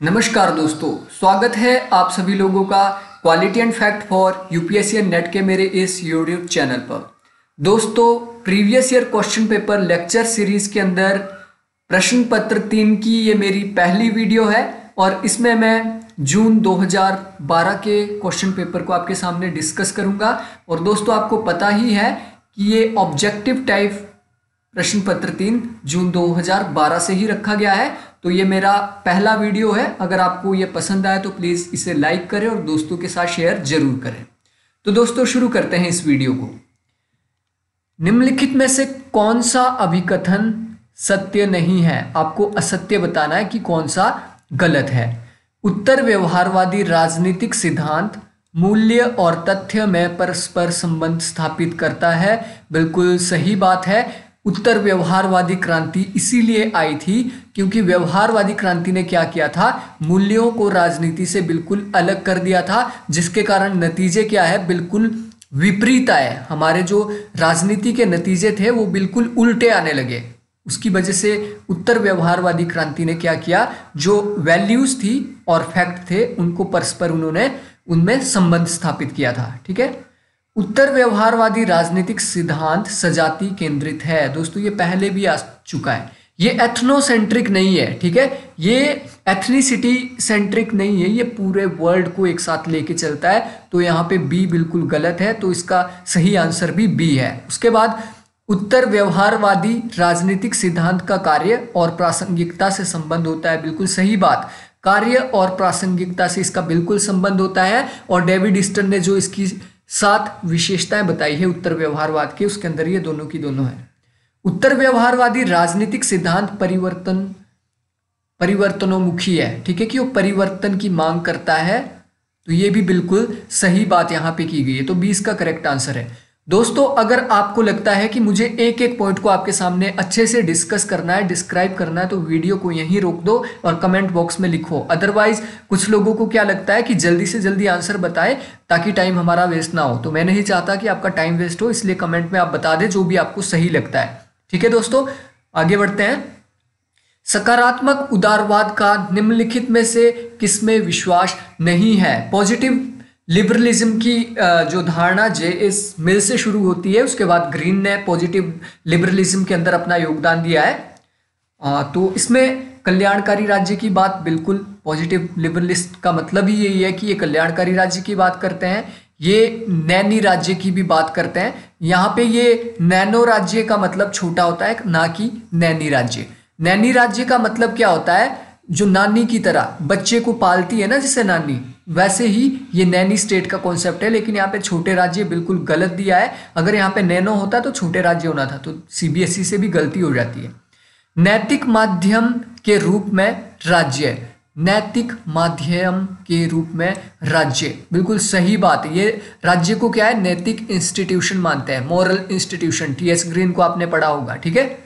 नमस्कार दोस्तों, स्वागत है आप सभी लोगों का quality and fact for UPSC NET के मेरे इस यूट्यूब चैनल पर। दोस्तों previous year question paper lecture series के अंदर प्रश्न पत्र तीन की ये मेरी पहली वीडियो है और इसमें मैं जून 2012 के क्वेश्चन पेपर को आपके सामने डिस्कस करूँगा। और दोस्तों, आपको पता ही है कि ये ऑब्जेक्टिव टाइप प्रश्न पत्र तीन जून 2012 से ही रखा गया है तो ये मेरा पहला वीडियो है। अगर आपको ये पसंद आए तो प्लीज़ इसे लाइक करें और दोस्तों के साथ शेयर ज़रूर करें। तो दोस्तों, शुरू करते हैं इस वीडियो को। निम्नलिखित में से कौन सा अभिकथन सत्य नहीं है? आपको असत्य बताना है कि कौन सा गलत है। उत्तर, व्यवहारवादी, राजनीतिक सिद्धांत, मूल्य और तथ्य में परस्पर संबंध स्थापित करता है। बिल्कुल सही बात है। उत्तर व्यवहारवादी क्रांति इसीलिए आई थी क्योंकि व्यवहारवादी क्रांति ने क्या किया था? मूल्यों को राजनीति से बिल्कुल अलग कर दिया था, जिसके कारण नतीजे क्या है? बिल्कुल विपरीत आए। हमारे जो राजनीति के नतीजे थे, वो बिल्कुल उल्टे आने लगे। उसकी वजह से उत्तर व्यवहारवादी क्रांति ने क्या किया? जो वैल्यूज़ थी और फैक्ट थे, उनको परस्पर उन्होंने उनमें संबंध स्थापित किया था। ठीक है? उत्तर व्यवहारवादी राजनीतिक सिद्धांत सजाति केंद्रित है। दोस्तों, ये पहले भी आ चुका है। ये एथनोसेंट्रिक नहीं है, ठीक है? ये एथनिसिटी सेंट्रिक नहीं है, ये पूरे वर्ल्ड को एक साथ लेके चलता है। तो यहाँ पे बी बिल्कुल गलत है तो इसका सही आंसर भी बी है। उसके बाद उत्तर व्यवहारवादी राजनीतिक सिद्धांत का कार्य और प्रासंगिकता से संबंध होता है। बिल्कुल सही बात। कार्य और प्रासंगिकता से इसका बिल्कुल संबंध होता है और डेविड ईस्टन ने जो इसकी सात विशेषताएँ बताई है उत्तर व्यवहारवाद की, उसके अंदर ये दोनों की दोनों है। उत्तर व्यवहारवादी राजनीतिक सिद्धांत परिवर्तन, परिवर्तनोमुखी है, ठीक है कि वो परिवर्तन की मांग करता है तो ये भी बिल्कुल सही बात यहाँ पे की गई है। तो बीस का करेक्ट आंसर है। दोस्तों, अगर आपको लगता है कि मुझे एक एक पॉइंट को आपके सामने अच्छे से डिस्कस करना है डिस्क्राइब करना है तो वीडियो को यहीं रोक दो और कमेंट बॉक्स में लिखो। अदरवाइज़ कुछ लोगों को क्या लगता है कि जल्दी से जल्दी आंसर बताए, ताकि टाइम हमारा वेस्ट ना हो। तो मैं नहीं चाहता कि आपका टाइम वेस्ट हो, इसलिए कमेंट में आप बता दें जो भी आपको सही लगता है। ठीक है दोस्तों, आगे बढ़ते हैं। सकारात्मक उदारवाद का निम्नलिखित में से किसमें विश्वास नहीं है? पॉजिटिव लिबरलिज्म की जो धारणा जे इस मिल से शुरू होती है, उसके बाद ग्रीन ने पॉजिटिव लिबरलिज्म के अंदर अपना योगदान दिया है। तो इसमें कल्याणकारी राज्य की बात बिल्कुल पॉजिटिव लिबरलिस्ट का मतलब ही यही है कि ये कल्याणकारी राज्य की बात करते हैं, ये नैनी राज्य की भी बात करते हैं। यहाँ पे ये नैनो राज्य का मतलब छोटा होता है, ना कि नैनी राज्य। नैनी राज्य का मतलब क्या होता है? जो नानी की तरह, बच्चे को पालती है ना, जिसे नानी वैसे ही ये नैनी स्टेट का कॉन्सेप्ट है, लेकिन यहाँ पे छोटे राज्य बिल्कुल गलत दिया है। अगर यहाँ पे नैनो होता तो छोटे राज्य होना था तो सीबीएसई e से भी गलती हो जाती है। नैतिक माध्यम के रूप में राज्य नैतिक माध्यम के रूप में राज्य। बिल्कुल सही बात ये राज्य को क्या है? नैतिक इंस्टीट्यूशन मानते हैं। Moral institution T S Green को आपने पढ़ा होगा, ठीक है?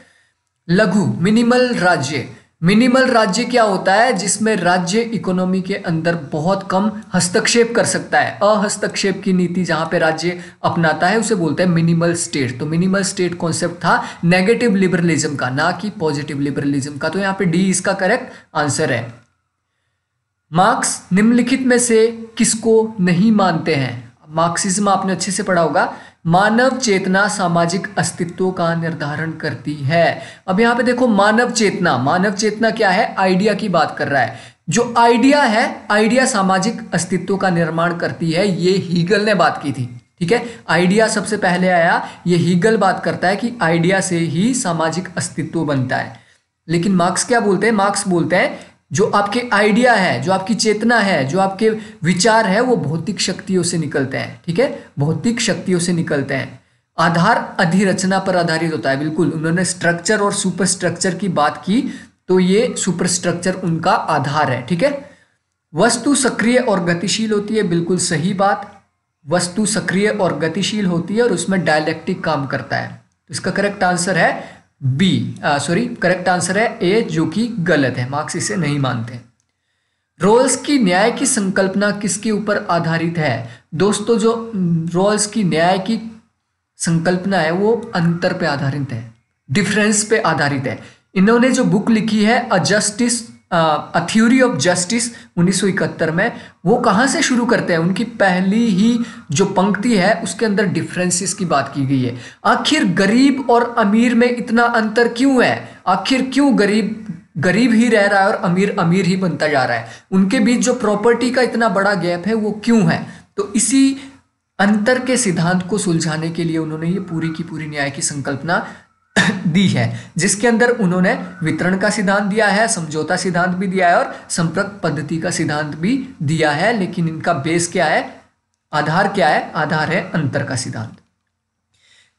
लघु मिनिमल राज्य। मिनिमल राज्य क्या होता है, जिसमें राज्य इकोनॉमी के अंदर बहुत कम हस्तक्षेप कर सकता है? अहस्तक्षेप की नीति जहाँ पे राज्य अपनाता है, उसे बोलते हैं मिनिमल स्टेट। तो मिनिमल स्टेट कॉन्सेप्ट था नेगेटिव लिबरलिज्म का, ना कि पॉजिटिव लिबरलिज्म का। तो यहाँ पे डी इसका करेक्ट आंसर है। मार्क्स निम्नलिखित में से किसको नहीं मानते हैं? मार्क्सिज्म आपने अच्छे से पढ़ा होगा। मानव चेतना सामाजिक अस्तित्व का निर्धारण करती है। अब यहाँ पे देखो मानव चेतना मानव चेतना क्या है? आइडिया की बात कर रहा है। जो आइडिया है, आइडिया सामाजिक अस्तित्व का निर्माण करती है, ये हीगल ने बात की थी। ठीक है? आइडिया सबसे पहले आया, ये हीगल बात करता है कि आइडिया से ही सामाजिक अस्तित्व बनता है। लेकिन मार्क्स क्या बोलते हैं? मार्क्स बोलते हैं जो आपके आइडिया है, जो आपकी चेतना है, जो आपके विचार है, वो भौतिक शक्तियों से निकलते हैं, ठीक है? भौतिक शक्तियों से निकलते हैं। आधार अधिरचना पर आधारित होता है, बिल्कुल। उन्होंने स्ट्रक्चर और सुपर स्ट्रक्चर की बात की तो ये सुपर स्ट्रक्चर उनका आधार है, ठीक है? वस्तु सक्रिय और गतिशील होती है, बिल्कुल सही बात। वस्तु सक्रिय और गतिशील होती है और उसमें डायलेक्टिक काम करता है। तो इसका करेक्ट आंसर है बी सॉरी करेक्ट आंसर है ए जो कि गलत है मार्क्स इसे नहीं मानते। रोल्स की न्याय की संकल्पना किसके ऊपर आधारित है? दोस्तों, जो रोल्स की न्याय की संकल्पना है, वो अंतर पे आधारित है डिफरेंस पे आधारित है। इन्होंने जो बुक लिखी है a justice a theory of justice 1971 में, वो कहाँ से शुरू करते हैं? उनकी पहली ही जो पंक्ति है, उसके अंदर डिफरेंसेस की बात की गई है। आखिर गरीब और अमीर में इतना अंतर क्यों है? आखिर क्यों गरीब गरीब ही रह रहा है और अमीर अमीर ही बनता जा रहा है? उनके बीच जो प्रॉपर्टी का इतना बड़ा गैप है, वो क्यों है? तो इसी अंतर के सिद्धांत को सुलझाने के लिए उन्होंने ये पूरी की पूरी न्याय की संकल्पना दी है जिसके अंदर उन्होंने वितरण का सिद्धांत दिया है समझौता सिद्धांत भी दिया है और संपर्क पद्धति का सिद्धांत भी दिया है लेकिन इनका बेस क्या है? आधार क्या है? आधार है अंतर का सिद्धांत।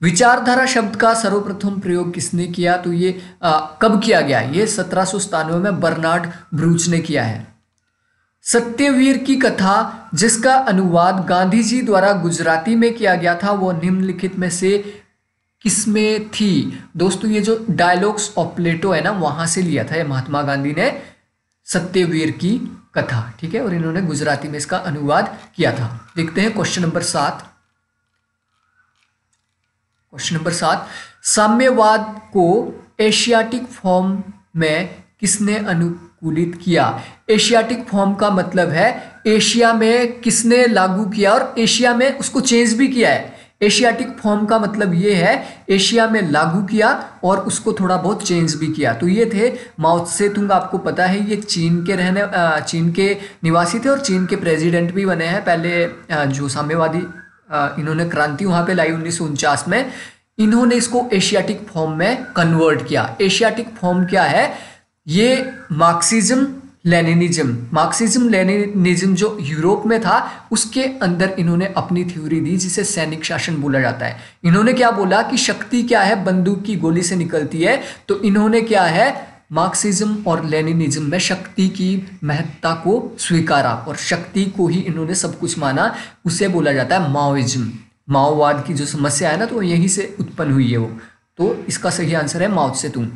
विचारधारा शब्द का सर्वप्रथम प्रयोग किसने किया? तो ये आ, कब किया गया? ये सत्रह में बर्नार्ड ब्रूच ने किया है। सत्यवीर की कथा जिसका अनुवाद गांधी जी द्वारा गुजराती में किया गया था वो निम्नलिखित में से किसमें थी? दोस्तों, ये जो डायलॉग्स ऑफ़ प्लेटो है ना, वहाँ से लिया था ये महात्मा गांधी ने सत्यवीर की कथा, ठीक है? और इन्होंने गुजराती में इसका अनुवाद किया था। देखते हैं क्वेश्चन नंबर सात। क्वेश्चन नंबर सात। साम्यवाद को एशियाटिक फॉर्म में किसने अनुकूलित किया? एशियाटिक फॉर्म का मतलब है एशिया में किसने लागू किया और एशिया में उसको चेंज भी किया है। एशियाटिक फॉर्म का मतलब ये है, एशिया में लागू किया और उसको थोड़ा बहुत चेंज भी किया। तो ये थे माओ से तुंग आपको पता है, ये चीन के रहने चीन के निवासी थे और चीन के प्रेसिडेंट भी बने हैं। पहले जो साम्यवादी इन्होंने क्रांति वहाँ पे लाई उन्नीस सौ उनचास में, इन्होंने इसको एशियाटिक फॉर्म में कन्वर्ट किया। एशियाटिक फॉर्म क्या है? ये मार्क्सिज्म लेनिनिज्म। मार्क्सिज्म, लेनिनिज्म जो यूरोप में था, उसके अंदर इन्होंने अपनी थ्योरी दी जिसे सैनिक शासन बोला जाता है। इन्होंने क्या बोला कि शक्ति क्या है? बंदूक की गोली से निकलती है। तो इन्होंने क्या है? मार्क्सिज्म और लेनिनिज्म में शक्ति की महत्ता को स्वीकारा और शक्ति को ही इन्होंने सब कुछ माना। उसे बोला जाता है माओइज्म। माओवाद की जो समस्या है ना तो यहीं से उत्पन्न हुई है वो। तो इसका सही आंसर है माओ से तुम।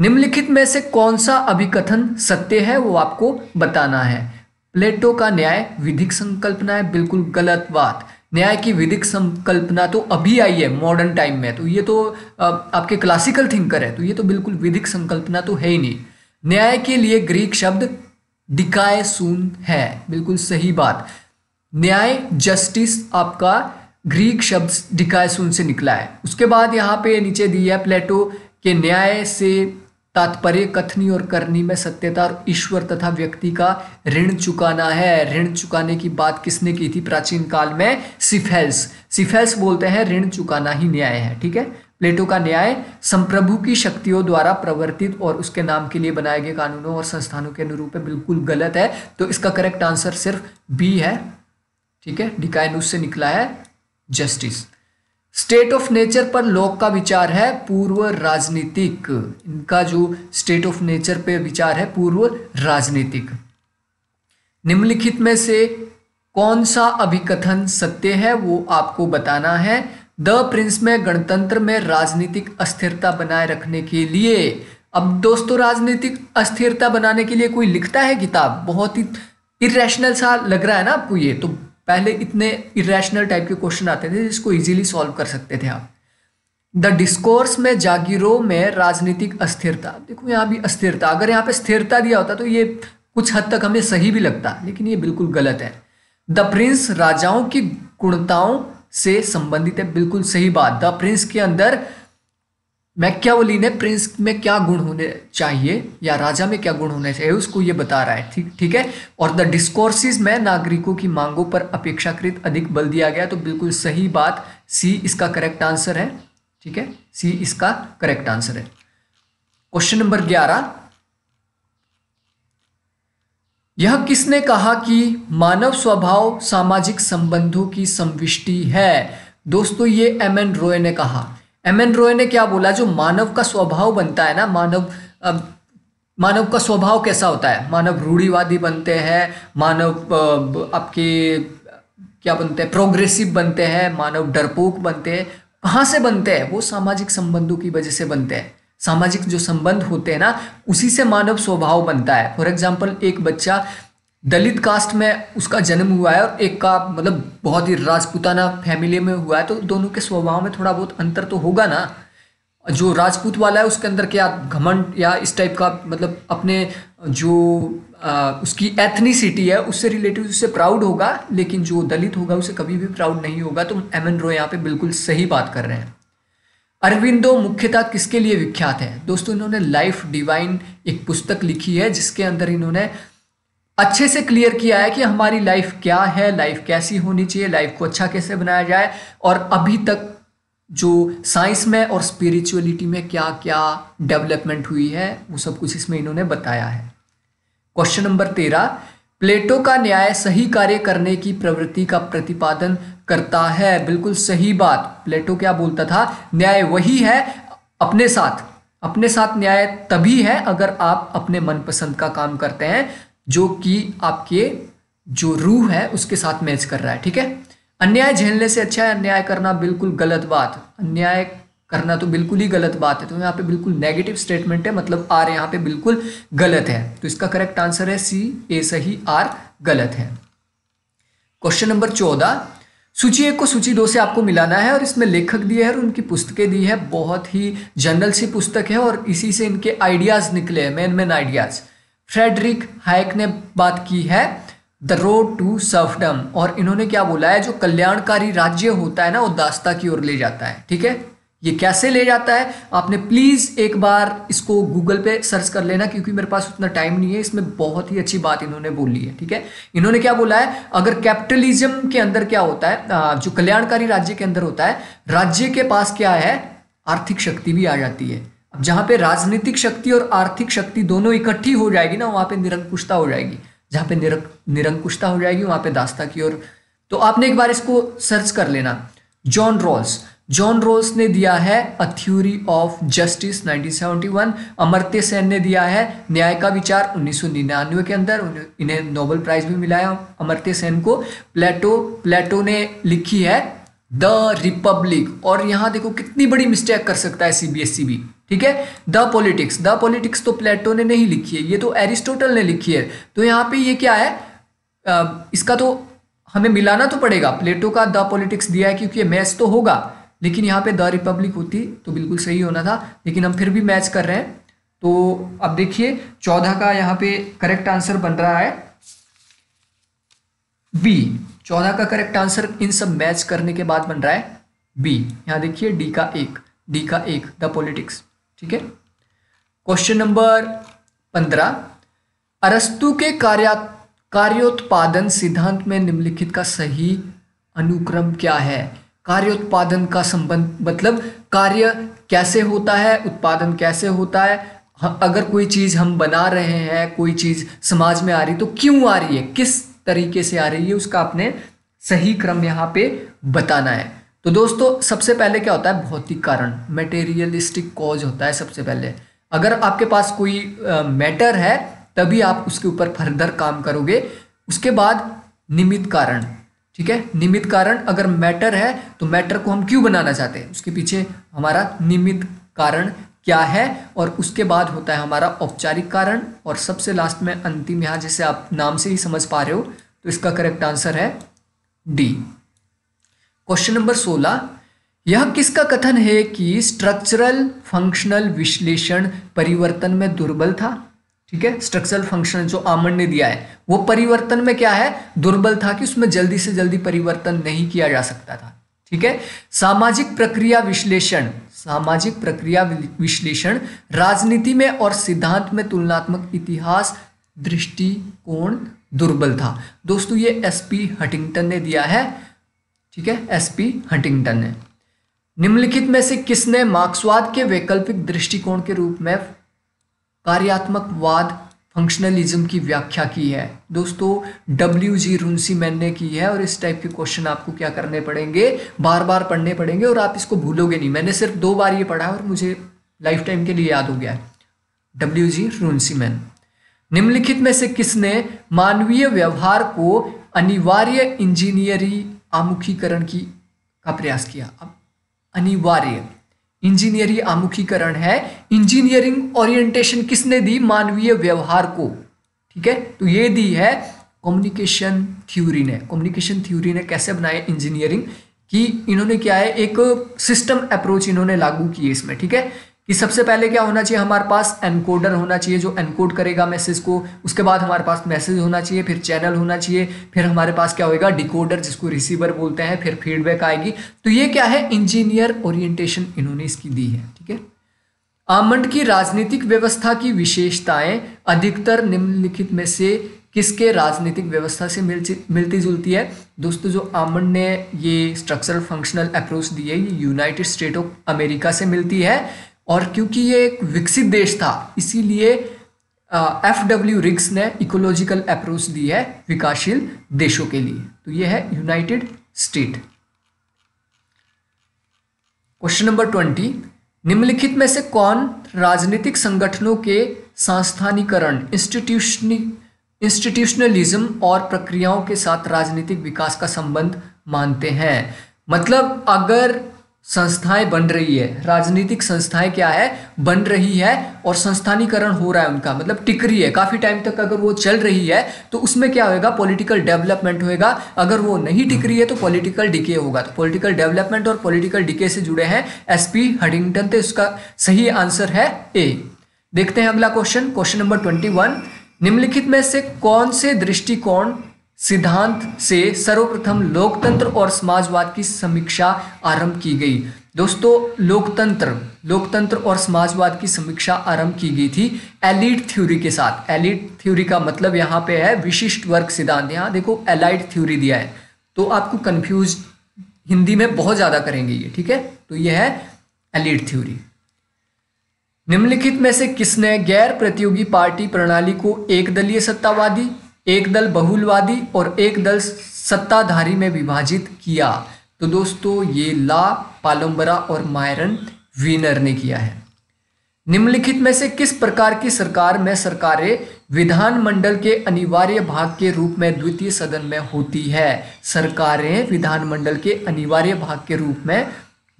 निम्नलिखित में से कौन सा अभिकथन सत्य है वो आपको बताना है। प्लेटो का न्याय, विधिक संकल्पना है, बिल्कुल गलत बात। न्याय की विधिक संकल्पना तो अभी आई है मॉडर्न टाइम में। तो ये तो आपके क्लासिकल थिंकर है तो ये तो बिल्कुल विधिक संकल्पना तो है ही नहीं। न्याय के लिए ग्रीक शब्द डिकाय सून है, बिल्कुल सही बात। न्याय जस्टिस आपका ग्रीक शब्द डिकाय सून से निकला है। उसके बाद यहाँ पे नीचे दिया है प्लेटो के न्याय से तात्पर्य, कथनी और करनी में सत्यता और ईश्वर तथा व्यक्ति का ऋण चुकाना है। ऋण चुकाने की बात किसने की थी प्राचीन काल में? सिफेल्स। सिफेल्स बोलते हैं, ऋण चुकाना ही न्याय है, ठीक है? प्लेटो का न्याय संप्रभु की शक्तियों द्वारा प्रवर्तित और उसके नाम के लिए बनाए गए कानूनों और संस्थानों के अनुरूप बिल्कुल गलत है। तो इसका करेक्ट आंसर सिर्फ़ बी है, ठीक है? डिकाइनुस से निकला है जस्टिस स्टेट ऑफ़ नेचर पर लोक का विचार है पूर्व राजनीतिक। इनका जो स्टेट ऑफ़ नेचर पे विचार है पूर्व राजनीतिक। निम्नलिखित में से कौन सा अभिकथन सत्य है वो आपको बताना है। द प्रिंस में गणतंत्र में राजनीतिक अस्थिरता बनाए रखने के लिए। अब दोस्तों, राजनीतिक अस्थिरता बनाने के लिए कोई लिखता है किताब? बहुत ही इरेशनल सा लग रहा है ना आपको ये तो पहले इतने इरेशनल टाइप के क्वेश्चन आते थे जिसको इजीली सॉल्व कर सकते थे आप। द डिस्कोर्स में जागीरों में राजनीतिक अस्थिरता। देखो यहाँ भी अस्थिरता। अगर यहाँ पे स्थिरता दिया होता तो ये कुछ हद तक हमें सही भी लगता, लेकिन ये बिल्कुल गलत है। द प्रिंस राजाओं की गुणताओं से संबंधित है, बिल्कुल सही बात। द प्रिंस के अंदर मैक्यावली ने प्रिंस में क्या गुण होने चाहिए या राजा में क्या गुण होने चाहिए उसको ये बता रहा है। ठीक ठीक है? और द डिस्कोर्सिस में नागरिकों की मांगों पर अपेक्षाकृत अधिक बल दिया गया तो बिल्कुल सही बात। सी इसका करेक्ट आंसर है। ठीक है? सी इसका करेक्ट आंसर है। क्वेश्चन नंबर ग्यारह। यह किसने कहा कि मानव स्वभाव सामाजिक संबंधों की संविष्टि है? दोस्तों, ये एम एन रॉय ने कहा। एम एन रॉय ने क्या बोला? जो मानव का स्वभाव बनता है ना मानव आ, मानव का स्वभाव कैसा होता है? मानव रूढ़ीवादी बनते हैं मानव आपके क्या बनते हैं? प्रोग्रेसिव बनते हैं मानव डरपोक बनते हैं। कहाँ से बनते हैं? वो सामाजिक संबंधों की वजह से बनते हैं। सामाजिक जो संबंध होते हैं ना उसी से मानव स्वभाव बनता है। फॉर एग्ज़ाम्पल एक बच्चा दलित कास्ट में उसका जन्म हुआ है और एक का मतलब बहुत ही राजपूताना फैमिली में हुआ है तो दोनों के स्वभाव में थोड़ा बहुत अंतर तो होगा ना। जो राजपूत वाला है उसके अंदर क्या घमंड या इस टाइप का मतलब अपने जो आ, उसकी एथनीसिटी है उससे रिलेटिव उससे प्राउड होगा लेकिन जो दलित होगा उसे कभी भी प्राउड नहीं होगा। तो एम एन रो यहाँ पे बिल्कुल सही बात कर रहे हैं। अरविंदो मुख्यतः किसके लिए विख्यात है? दोस्तों इन्होंने लाइफ डिवाइन एक पुस्तक लिखी है जिसके अंदर इन्होंने अच्छे से क्लियर किया है कि हमारी लाइफ क्या है लाइफ कैसी होनी चाहिए लाइफ को अच्छा कैसे बनाया जाए और अभी तक जो साइंस में और स्पिरिचुअलिटी में क्या क्या डेवलपमेंट हुई है, वो सब कुछ इसमें इन्होंने बताया है। क्वेश्चन नंबर तेरह प्लेटो का न्याय सही कार्य करने की प्रवृत्ति का प्रतिपादन करता है। बिल्कुल सही बात। प्लेटो क्या बोलता था? न्याय वही है अपने साथ। अपने साथ न्याय तभी है अगर आप अपने मनपसंद का काम करते हैं। जो कि आपके जो रूह है, उसके साथ मैच कर रहा है, ठीक है? अन्याय झेलने से अच्छा है, अन्याय करना बिल्कुल गलत बात। अन्याय करना तो बिल्कुल ही गलत बात है। तो यहाँ पे बिल्कुल नेगेटिव स्टेटमेंट है मतलब आर यहाँ पे बिल्कुल गलत है। तो इसका करेक्ट आंसर है सी ए सही आर गलत है। क्वेश्चन नंबर चौदह। सूची एक को सूची दो से आपको मिलाना है और इसमें लेखक दिए हैं और उनकी पुस्तकें दी है। बहुत ही जनरल सी पुस्तक है और इसी से इनके आइडियाज़ निकले हैं main main ideas Friedrich Hayek ने बात की है, द रोड टू सर्फडम और इन्होंने क्या बोला है, जो कल्याणकारी राज्य होता है ना, वो दास्ता की ओर ले जाता है ठीक है? ये कैसे ले जाता है? आपने प्लीज़ एक बार इसको गूगल पे सर्च कर लेना, क्योंकि मेरे पास उतना टाइम नहीं है, इसमें बहुत ही अच्छी बात इन्होंने बोली है, ठीक है? इन्होंने क्या बोला है, अगर कैपिटलिज्म के अंदर क्या होता है जो कल्याणकारी राज्य के अंदर होता है, राज्य के पास क्या है, आर्थिक शक्ति भी आ जाती है जहाँ पे राजनीतिक शक्ति और आर्थिक शक्ति दोनों इकट्ठी हो जाएगी ना, वहाँ पे निरंकुशता हो जाएगी। जहाँ पे निरं निरंकुशता हो जाएगी, वहाँ पे दास्ता की ओर। तो आपने एक बार इसको सर्च कर लेना। John Rawls. जॉन रोल्स ने दिया है a theory of justice 1971 Amartya Sen ने दिया है न्याय का विचार 1999 के अंदर। इन्हें नोबेल प्राइज भी मिला है अमर्त्य सेन को। प्लेटो प्लेटो ने लिखी है द रिपब्लिक। और यहाँ देखो कितनी बड़ी मिस्टेक कर सकता है सीबीएसई भी ठीक है? The politics. द पॉलिटिक्स तो प्लेटो ने नहीं लिखी है ये तो एरिस्टोटल ने लिखी है। तो यहाँ पे ये क्या है? आ, इसका तो हमें मिलाना तो पड़ेगा। प्लेटो का द पॉलिटिक्स दिया है क्योंकि मैच तो होगा लेकिन यहाँ पे द रिपब्लिक होती तो बिल्कुल सही होना था लेकिन हम फिर भी मैच कर रहे हैं। तो अब देखिए चौदह का यहाँ पे करेक्ट आंसर बन रहा है। बी चौदह का करेक्ट आंसर इन सब मैच करने के बाद बन रहा है बी यहाँ देखिए डी का एक डी का एक द पॉलिटिक्स ठीक है? क्वेश्चन नंबर पंद्रह. अरस्तु के कार्या, कार्योत्पादन सिद्धांत में निम्नलिखित का सही अनुक्रम क्या है? कार्योत्पादन का संबंध मतलब कार्य कैसे होता है, उत्पादन कैसे होता है, अगर कोई चीज़ हम बना रहे हैं, कोई चीज़ समाज में आ रही तो क्यों आ रही है? किस तरीके से आ रही है, उसका आपने सही क्रम यहाँ पे बताना है। तो दोस्तों, सबसे पहले क्या होता है? भौतिक कारण मेटेरियलिस्टिक कॉज होता है सबसे पहले। अगर आपके पास कोई मैटर है, तभी आप उसके ऊपर फर्दर काम करोगे। उसके बाद निमित कारण, ठीक है? निमित कारण अगर मैटर है तो मैटर को हम क्यों बनाना चाहते हैं? उसके पीछे हमारा निमित कारण क्या है और उसके बाद होता है हमारा औपचारिक कारण और सबसे लास्ट में अंतिम यहाँ जैसे आप नाम से ही समझ पा रहे हो तो इसका करेक्ट आंसर है डी क्वेश्चन नंबर सोलह, यह किसका कथन है कि स्ट्रक्चरल फंक्शनल विश्लेषण परिवर्तन में दुर्बल था? ठीक है स्ट्रक्चरल फ़ंक्शन जो आमन ने दिया है, वो परिवर्तन में क्या है? दुर्बल था कि उसमें जल्दी से जल्दी परिवर्तन नहीं किया जा सकता था। ठीक है? सामाजिक प्रक्रिया विश्लेषण, सामाजिक प्रक्रिया विश्लेषण, राजनीति में और सिद्धांत में तुलनात्मक इतिहास, दृष्टिकोण दुर्बल था। दोस्तों, ये एसपी हटिंगटन ने दिया है। ठीक है? एसपी हटिंगटन ने। निम्नलिखित में से किसने मार्क्सवाद के वैकल्पिक दृष्टिकोण के रूप में कार्यात्मक वाद फंक्शनलिज्म की व्याख्या की है। दोस्तों डब्ल्यू जी रुंसी मैन ने की है और इस टाइप के क्वेश्चन आपको क्या करने पड़ेंगे? बार बार पढ़ने पड़ेंगे और आप इसको भूलोगे नहीं। मैंने सिर्फ़ दो बार ये पढ़ा और मुझे लाइफ टाइम के लिए याद हो गया है। डब्ल्यू जी रुंसी मैन निम्नलिखित में से किसने मानवीय व्यवहार को अनिवार्य इंजीनियरी आमुखीकरण की का प्रयास किया? अब, अनिवार्य। इंजीनियरिंग आमुखीकरण है। इंजीनियरिंग ओरिएंटेशन किसने दी? मानवीय व्यवहार को। ठीक है? तो ये दी है कम्युनिकेशन थ्योरी ने। कम्युनिकेशन थ्योरी ने कैसे बनाया इंजीनियरिंग? कि इन्होंने क्या है, एक सिस्टम अप्रोच इन्होंने लागू किए इसमें। ठीक है? कि सबसे पहले क्या होना चाहिए? हमारे पास एनकोडर होना चाहिए जो एनकोड करेगा मैसेज को। उसके बाद हमारे पास मैसेज होना चाहिए, फिर चैनल होना चाहिए, फिर हमारे पास क्या होएगा? डिकोडर जिसको रिसीवर बोलते हैं, फिर फीडबैक आएगी। तो ये क्या है? इंजीनियर ओरिएंटेशन इन्होंने इसकी दी है, ठीक है? आमंड की राजनीतिक व्यवस्था की विशेषताएँ अधिकतर निम्नलिखित में से किसके राजनीतिक व्यवस्था से मिलती जुलती है? दोस्तों, जो आमंड ने ये स्ट्रक्चरल फंक्शनल अप्रोच दी है, ये यूनाइटेड स्टेट ऑफ़ अमेरिका से मिलती है। और क्योंकि ये एक विकसित देश था, इसीलिए एफ़ डब्ल्यू रिक्स ने इकोलॉजिकल अप्रोच दी है विकासशील देशों के लिए। तो ये है United State question number twenty निम्नलिखित में से कौन राजनीतिक संगठनों के संस्थानीकरण इंस्टीट्यूशनी इंस्टीट्यूशनलिज्म और प्रक्रियाओं के साथ राजनीतिक विकास का संबंध मानते हैं? मतलब अगर संस्थाएँ बन रही है। राजनीतिक संस्थाएँ क्या है? बन रही है और संस्थानीकरण हो रहा है उनका। मतलब टिक रही है। काफ़ी टाइम तक अगर वो चल रही है तो उसमें क्या होएगा? पॉलिटिकल डेवलपमेंट होएगा। अगर वो नहीं टिक रही है तो पॉलिटिकल डिके होगा। तो पॉलिटिकल डेवलपमेंट और पॉलिटिकल डिके से जुड़े हैं एसपी हडिंगटन तो इसका सही आंसर है ए देखते हैं अगला question question number twenty one निम्नलिखित में से कौन से दृष्टिकोण सिद्धांत से सर्वप्रथम लोकतंत्र और समाजवाद की समीक्षा आरंभ की गई। दोस्तों, लोकतंत्र लोकतंत्र और समाजवाद की समीक्षा आरंभ की गई थी एलिट थ्योरी के साथ। एलिट थ्योरी का मतलब यहाँ पे है विशिष्ट वर्ग सिद्धांत। यहाँ देखो एलाइट थ्योरी दिया है। तो आपको कंफ्यूज हिंदी में बहुत ज़्यादा करेंगे ये, ठीक है? तो ये है एलिट थ्योरी। निम्नलिखित में से किसने गैर प्रतियोगी पार्टी प्रणाली को एक दलीय सत्तावादी एक दल बहुलवादी और एक दल सत्ताधारी में विभाजित किया। तो दोस्तों, ये ला पालोम्बरा और मायरन वीनर ने किया है। निम्नलिखित में से किस प्रकार की सरकार में सरकारें विधानमंडल के अनिवार्य भाग के रूप में द्वितीय सदन में होती है? सरकारें विधानमंडल के अनिवार्य भाग के रूप में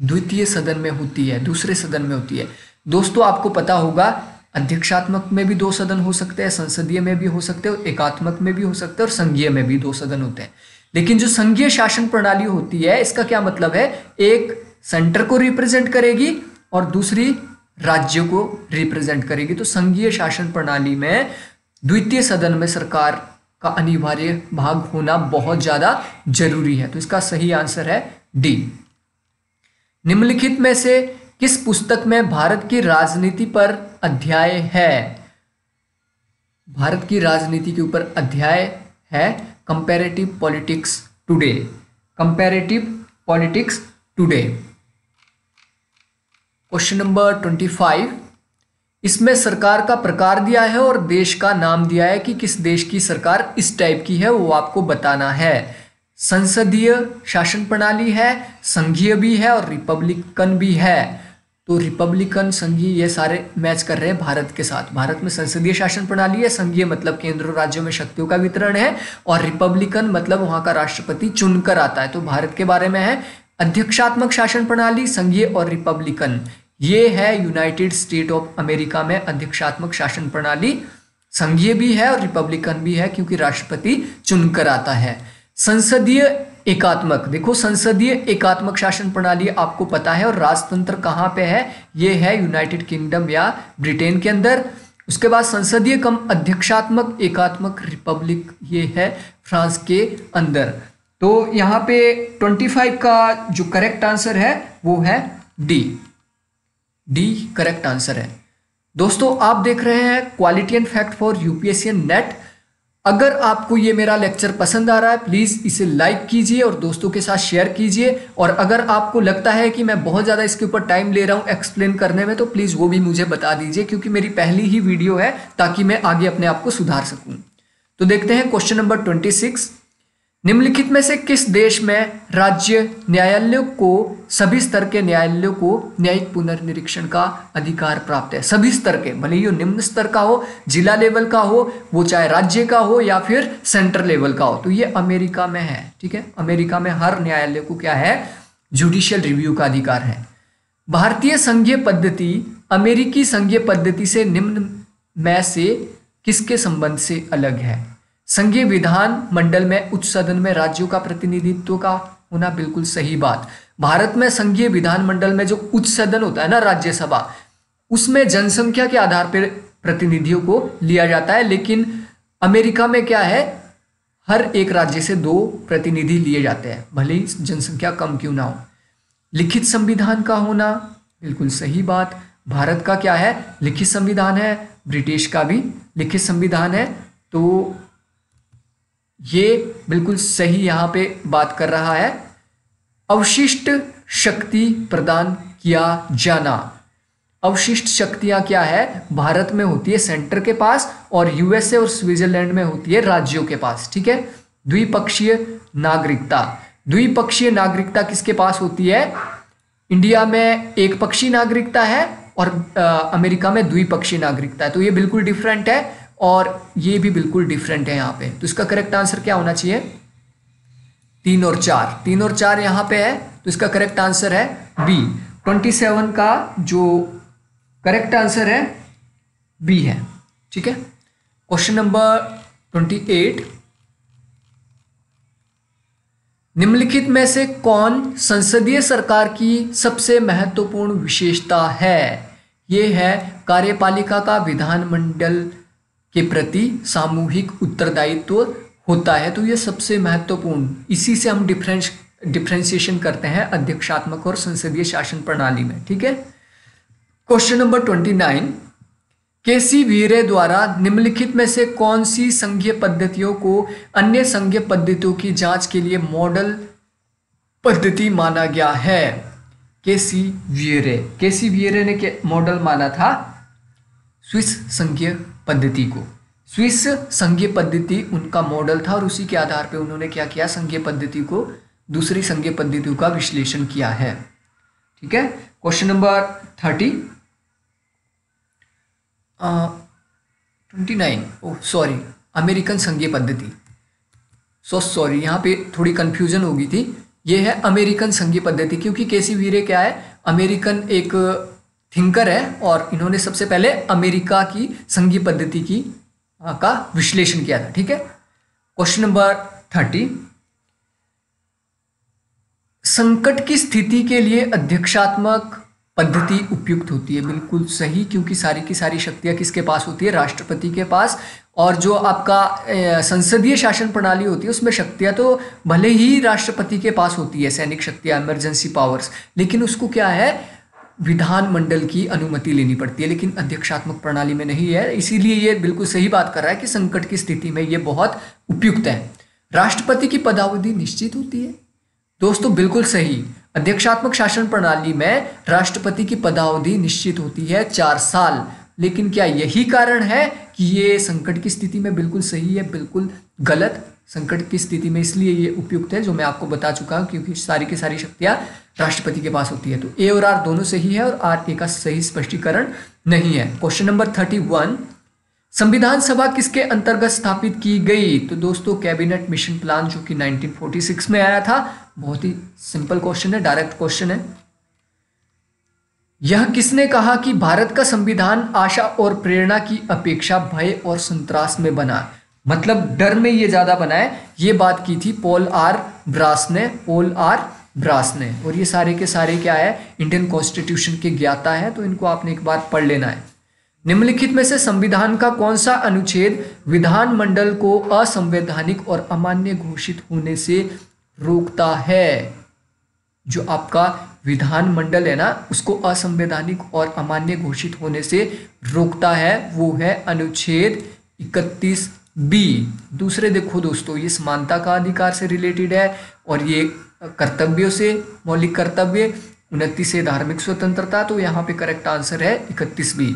द्वितीय सदन में होती है, दूसरे सदन में होती है। दोस्तों, आपको पता होगा अध्यक्षात्मक में भी दो सदन हो सकते हैं, संसदीय में भी हो सकते हैं एकात्मक में भी हो सकते हैं और संघीय में भी दो सदन होते हैं। लेकिन जो संघीय शासन प्रणाली होती है, इसका क्या मतलब है? एक सेंटर को रिप्रेजेंट करेगी और दूसरी राज्य को रिप्रेजेंट करेगी। तो संघीय शासन प्रणाली में द्वितीय सदन में सरकार का अनिवार्य भाग होना बहुत ज़्यादा ज़रूरी है। तो इसका सही आंसर है डी। निम्नलिखित में से किस पुस्तक में भारत की राजनीति पर अध्याय है। भारत की राजनीति के ऊपर अध्याय है। Comparative politics today comparative politics today question number twenty five इसमें सरकार का प्रकार दिया है और देश का नाम दिया है कि किस देश की सरकार इस टाइप की है, वो आपको बताना है। संसदीय शासन प्रणाली है, संघीय भी है और रिपब्लिकन भी है। तो रिपब्लिकन संघीय ये सारे मैच कर रहे हैं भारत के साथ। भारत में संसदीय शासन प्रणाली है, संघीय मतलब केंद्र और राज्यों में शक्तियों का वितरण है और रिपब्लिकन मतलब वहाँ का राष्ट्रपति चुनकर आता है। तो भारत के बारे में है, अध्यक्षात्मक शासन प्रणाली, संघीय और रिपब्लिकन। ये है यूनाइटेड स्टेट ऑफ़ अमेरिका में अध्यक्षात्मक शासन प्रणाली। संघीय भी है और रिपब्लिकन भी है क्योंकि राष्ट्रपति चुनकर आता है। संसदीय एकात्मक। देखो, संसदीय एकात्मक शासन प्रणाली आपको पता है और राजतंत्र कहाँ पे है? ये है यूनाइटेड किंगडम या ब्रिटेन के अंदर। उसके बाद संसदीय कम अध्यक्षात्मक, एकात्मक रिपब्लिक, ये है फ्रांस के अंदर। तो यहाँ पे 25 का जो करेक्ट आंसर है, वो है डी डी करेक्ट आंसर है। दोस्तों, आप देख रहे हैं quality and fact for UPSC NET अगर आपको ये मेरा लेक्चर पसंद आ रहा है प्लीज़ इसे लाइक कीजिए और दोस्तों के साथ शेयर कीजिए। और अगर आपको लगता है कि मैं बहुत ज़्यादा इसके ऊपर टाइम ले रहा हूँ एक्सप्लेन करने में तो प्लीज़ वो भी मुझे बता दीजिए, क्योंकि मेरी पहली ही वीडियो है, ताकि मैं आगे अपने आप को सुधार सकूँ। तो देखते हैं क्वेश्चन नंबर ट्वेंटी सिक्स निम्नलिखित में से किस देश में राज्य न्यायालयों को, सभी स्तर के न्यायालयों को न्यायिक पुनर्निरीक्षण का अधिकार प्राप्त है? सभी स्तर के, भले ही निम्न स्तर का हो, जिला लेवल का हो, वो चाहे राज्य का हो या फिर सेंटर लेवल का हो। तो ये अमेरिका में है, ठीक है? अमेरिका में हर न्यायालय को क्या है? जुडिशियल रिव्यू का अधिकार है। भारतीय संघीय पद्धति, अमेरिकी संघीय पद्धति से निम्न में से किसके संबंध से अलग है? संघीय विधान मंडल में, उच्च सदन में राज्यों का प्रतिनिधित्व का होना बिल्कुल सही बात। भारत में संघीय विधानमंडल में जो उच्च सदन होता है ना राज्यसभा, उसमें जनसंख्या के आधार पर प्रतिनिधियों को लिया जाता है, लेकिन अमेरिका में क्या है, हर एक राज्य से दो प्रतिनिधि लिए जाते हैं, भले ही जनसंख्या कम क्यों ना हो। लिखित संविधान का होना बिल्कुल सही बात। भारत का क्या है, लिखित संविधान है, ब्रिटिश का भी लिखित संविधान है तो ये बिल्कुल सही यहाँ पे बात कर रहा है। अवशिष्ट शक्ति प्रदान किया जाना। अवशिष्ट शक्तियाँ क्या है? भारत में होती है सेंटर के पास और यूएसए और स्विट्जरलैंड में होती है राज्यों के पास ठीक है? द्विपक्षीय नागरिकता। द्विपक्षीय नागरिकता किसके पास होती है? इंडिया में एक पक्षीय नागरिकता है और आ, अमेरिका में द्विपक्षीय नागरिकता है। तो ये बिल्कुल डिफरेंट है। और ये भी बिल्कुल डिफरेंट है यहाँ पे। तो इसका करेक्ट आंसर क्या होना चाहिए? तीन और चार। तीन और चार यहाँ पे है तो इसका करेक्ट आंसर है बी ट्वेंटी सेवन का जो करेक्ट आंसर है बी है। ठीक है? क्वेश्चन नंबर ट्वेंटी एट निम्नलिखित में से कौन संसदीय सरकार की सबसे महत्वपूर्ण विशेषता है? ये है कार्यपालिका का विधानमंडल के प्रति सामूहिक उत्तरदायित्व होता है तो ये सबसे महत्वपूर्ण। इसी से हम डिफरेंस डिफ्रेंसिएशन करते हैं अध्यक्षात्मक और संसदीय शासन प्रणाली में, ठीक है? Question number twenty nine KC Wheare द्वारा निम्नलिखित में से कौन सी संघीय पद्धतियों को अन्य संघीय पद्धतियों की जाँच के लिए मॉडल पद्धति माना गया है? केसी वीरे। केसी वीरे ने मॉडल माना था? स्विस संघीय पद्धति को। स्विस संघीय पद्धति उनका मॉडल था और उसी के आधार पर उन्होंने क्या किया? संघीय पद्धति को, दूसरी संघीय पद्धतियों का विश्लेषण किया है। ठीक है? Question number thirty twenty nine oh sorry American संघीय पद्धति। सो सॉरी यहाँ पे थोड़ी कंफ्यूजन होगी थी। ये है अमेरिकन संघीय पद्धति, क्योंकि केसी वीरे क्या है? अमेरिकन एक थिंकर है और इन्होंने सबसे पहले अमेरिका की संघीय पद्धति की आ, का विश्लेषण किया था ठीक है? क्वेश्चन नंबर थर्टी संकट की स्थिति के लिए अध्यक्षात्मक पद्धति उपयुक्त होती है बिल्कुल सही क्योंकि सारी की सारी शक्तियाँ किसके पास होती है? राष्ट्रपति के पास। और जो आपका संसदीय शासन प्रणाली होती है उसमें शक्तियाँ तो भले ही राष्ट्रपति के पास होती है सैनिक शक्तियाँ इमरजेंसी पावर्स लेकिन उसको क्या है? विधानमंडल की अनुमति लेनी पड़ती है, लेकिन अध्यक्षात्मक प्रणाली में नहीं है। इसीलिए ये बिल्कुल सही बात कर रहा है कि संकट की स्थिति में ये बहुत उपयुक्त है। राष्ट्रपति की पदावधि निश्चित होती है। दोस्तों, बिल्कुल सही। अध्यक्षात्मक शासन प्रणाली में राष्ट्रपति की पदावधि निश्चित होती है चार साल। लेकिन क्या यही कारण है कि ये संकट की स्थिति में बिल्कुल सही है, बिल्कुल गलत? संकट की स्थिति में इसलिए ये उपयुक्त है, जो मैं आपको बता चुका हूँ, क्योंकि सारी की सारी शक्तियाँ राष्ट्रपति के पास होती है। तो ए और आर दोनों सही है और आर ए का सही स्पष्टीकरण नहीं है। क्वेश्चन नंबर थर्टी वन संविधान सभा किसके अंतर्गत स्थापित की गई? तो दोस्तों कैबिनेट मिशन प्लान जो कि 1946 में आया था, बहुत ही सिंपल क्वेश्चन है डायरेक्ट क्वेश्चन है। यह किसने कहा कि भारत का संविधान आशा और प्रेरणा की अपेक्षा भय और संतरास में बना? मतलब डर में ये ज़्यादा बनाए ये बात की थी पोल आर ब्रास ने पोल आर ब्रास ने। और ये सारे के सारे क्या है इंडियन कॉन्स्टिट्यूशन के ज्ञाता है तो इनको आपने एक बार पढ़ लेना है। निम्नलिखित में से संविधान का कौन सा अनुच्छेद विधानमंडल को असंवैधानिक और अमान्य घोषित होने से रोकता है? जो आपका विधानमंडल है ना, उसको असंवैधानिक और अमान्य घोषित होने से रोकता है, वो है अनुच्छेद 31 बी, दूसरे देखो दोस्तों, ये समानता का अधिकार से रिलेटेड है और ये कर्तव्यों से, मौलिक कर्तव्य, उनतीस से धार्मिक स्वतंत्रता तो यहाँ पे करेक्ट आंसर है इकतीस बी।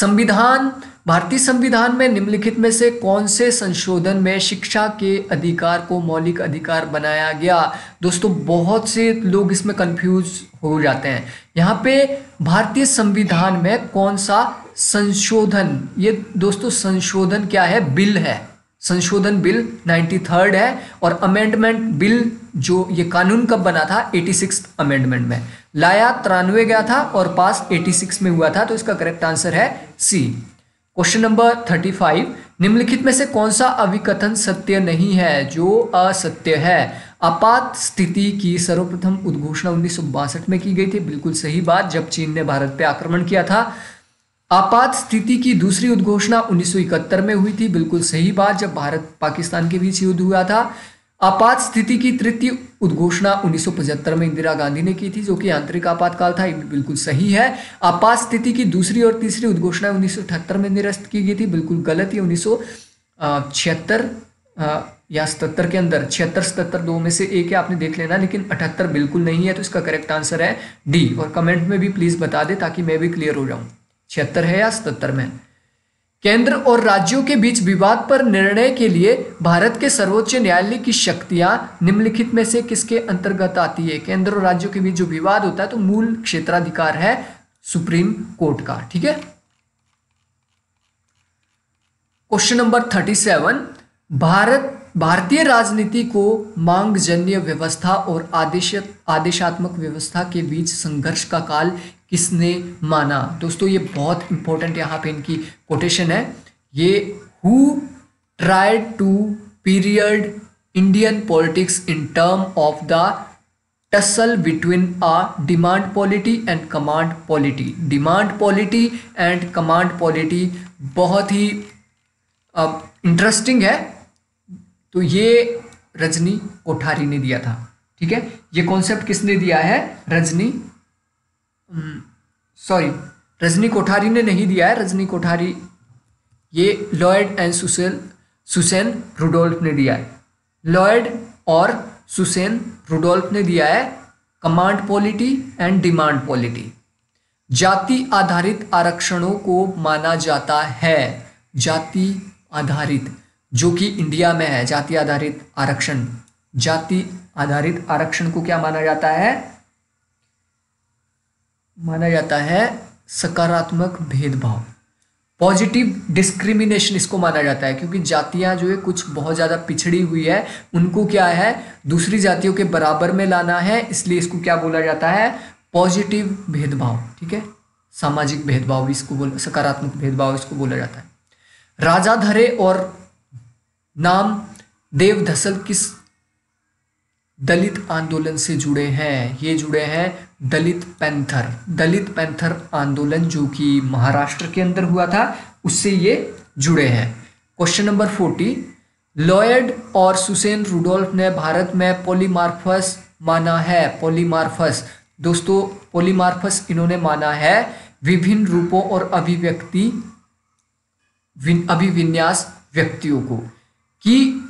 संविधान, भारतीय संविधान में निम्नलिखित में से कौन से संशोधन में शिक्षा के अधिकार को मौलिक अधिकार बनाया गया? दोस्तों, बहुत से लोग इसमें कंफ्यूज हो जाते हैं। यहाँ पे भारतीय संविधान में कौन सा संशोधन? ये दोस्तों, संशोधन क्या है? बिल है। संशोधन बिल नाइन्टी थर्ड है और अमेंडमेंट बिल जो ये कानून कब बना था? एटी सिक्स अमेंडमेंट में। लाया तिरानवे गया था और पास एटी सिक्स में हुआ था तो इसका करेक्ट आंसर है C question number thirty five निम्नलिखित में से कौन सा अविकथन सत्य नहीं है? जो असत्य है। आपात स्थिति की सर्वप्रथम उद्घोषणा उन्नीस सौ बासठ में की गई थी। बिल्कुल सही बात, जब चीन ने भारत पे आक्रमण किया था आपात स्थिति की दूसरी उद्घोषणा 1971 में हुई थी। बिल्कुल सही बात, जब भारत पाकिस्तान के बीच युद्ध हुआ था। आपात स्थिति की तृतीय उद्घोषणा 1975 में इंदिरा गांधी ने की थी, जो कि आंतरिक आपातकाल था बिल्कुल सही है। आपात स्थिति की दूसरी और तीसरी उद्घोषणा उन्नीस सौ अठहत्तर में निरस्त की गई थी। बिल्कुल गलत ही उन्नीस या सतर के अंदर, छिहत्तर, सतहत्तर दो में से एक है, आपने देख लेना, लेकिन अठहत्तर बिल्कुल नहीं है तो इसका करेक्ट आंसर है डी और कमेंट में भी प्लीज़ बता दे, ताकि मैं भी क्लियर हो जाऊँ। छिहत्तर है या सतर में? केंद्र और राज्यों के बीच विवाद पर निर्णय के लिए भारत के सर्वोच्च न्यायालय की शक्तियाँ निम्नलिखित में से किसके अंतर्गत आती है? केंद्र और राज्यों के बीच जो विवाद होता है तो मूल क्षेत्राधिकार है सुप्रीम कोर्ट का, ठीक है? Question number thirty seven, Bharat, भारतीय राजनीति को मांगजन्य व्यवस्था और आदेश, आदेशात्मक व्यवस्था के बीच संघर्ष का काल किसने माना? दोस्तों, ये बहुत इंपॉर्टेंट यहाँ पे इनकी कोटेशन है। ये who tried to period Indian politics in term of the tussle between a demand polity and command polity demand polity and command polity बहुत ही इंटरेस्टिंग है। तो ये रजनी कोठारी ने दिया था, ठीक है? ये कॉन्सेप्ट किसने दिया है? रजनी सॉरी, रजनी कोठारी ने नहीं दिया है, रजनी कोठारी, ये लॉयड एंड सुसेल, सुसेन रुडोल्फ ने दिया है। लॉयड और सुसेन रुडोल्फ ने दिया है command polity and demand polity. जाति आधारित आरक्षणों को माना जाता है। जाति आधारित, जो कि इंडिया में है, जाति आधारित आरक्षण। जाति आधारित आरक्षण को क्या माना जाता है? माना जाता है सकारात्मक भेदभाव। पॉजिटिव डिस्क्रिमिनेशन इसको माना जाता है, क्योंकि जातियाँ जो है कुछ बहुत ज़्यादा पिछड़ी हुई है, उनको क्या है? दूसरी जातियों के बराबर में लाना है, इसलिए इसको क्या बोला जाता है? पॉजिटिव भेदभाव, ठीक है? सामाजिक भेदभाव इसको बोला, सकारात्मक भेदभाव इसको बोला जाता है। राजा धरे और नाम देव धसल किस दलित आंदोलन से जुड़े हैं। ये जुड़े हैं दलित पैंथर। दलित पैंथर आंदोलन जो कि महाराष्ट्र के अंदर हुआ था, उससे ये जुड़े हैं। क्वेश्चन नंबर फोर्टी लॉयड और सुसेन रुडोल्फ ने भारत में पोलीमार्फस माना है। पोलीमार्फस दोस्तों पोलीमार्फस इन्होंने माना है। विभिन्न रूपों और अभिव्यक्ति अभिविन्यास व्यक्तियों को कि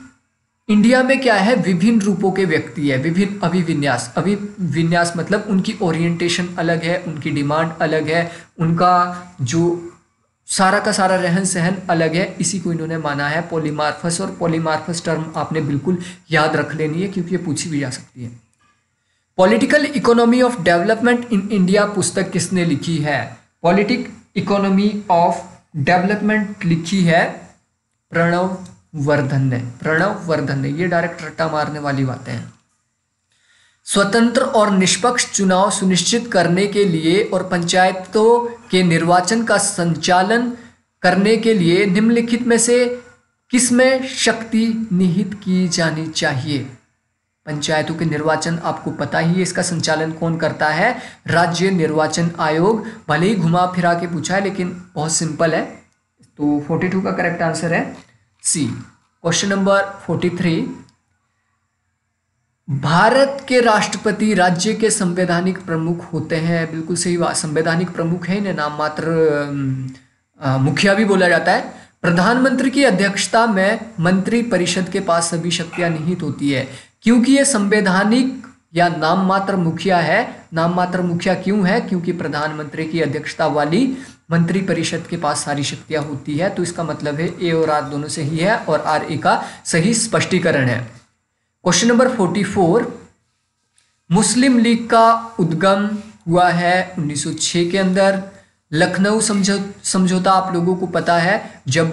इंडिया में क्या है? विभिन्न रूपों के व्यक्ति है। विभिन्न अभिविन्यास। अभिविन्यास मतलब उनकी ओरिएंटेशन अलग है, उनकी डिमांड अलग है, उनका जो सारा का सारा रहन सहन अलग है, इसी को इन्होंने माना है पोलीमार्फस और पोलीमार्फस टर्म आपने बिल्कुल याद रख लेनी है क्योंकि ये पूछी भी जा सकती है। Political economy of development in India पुस्तक किसने लिखी है? पॉलिटिक इकोनॉमी ऑफ़ डेवलपमेंट लिखी है प्रणव वर्धन ने प्रणव वर्धन ने ये डायरेक्ट रट्टा मारने वाली बातें हैं। स्वतंत्र और निष्पक्ष चुनाव सुनिश्चित करने के लिए और पंचायतों के निर्वाचन का संचालन करने के लिए निम्नलिखित में से किसमें शक्ति निहित की जानी चाहिए? पंचायतों के निर्वाचन आपको पता ही है, इसका संचालन कौन करता है? राज्य निर्वाचन आयोग। भले ही घुमा फिरा के पूछा है, लेकिन बहुत सिंपल है। तो 42 का करेक्ट आंसर है। C question number forty three Bharat के राष्ट्रपति राज्य के संवैधानिक प्रमुख होते हैं, बिल्कुल सही बात, संवैधानिक प्रमुख है इन्हें नाम मात्र मुखिया भी बोला जाता है। प्रधानमंत्री की अध्यक्षता में मंत्री परिषद के पास सभी शक्तियाँ निहित होती है, क्योंकि ये संवैधानिक या नाम मात्र मुखिया है? नाम मात्र मुखिया क्यों है? क्योंकि प्रधानमंत्री की अध्यक्षता वाली मंत्री परिषद के पास सारी शक्तियाँ होती है तो इसका मतलब है ए और आर दोनों सही है और आर ए का सही स्पष्टीकरण है। Question number forty four Muslim League का उद्गम हुआ है 1906 के अंदर। लखनऊ समझौ, समझौता आप लोगों को पता है, जब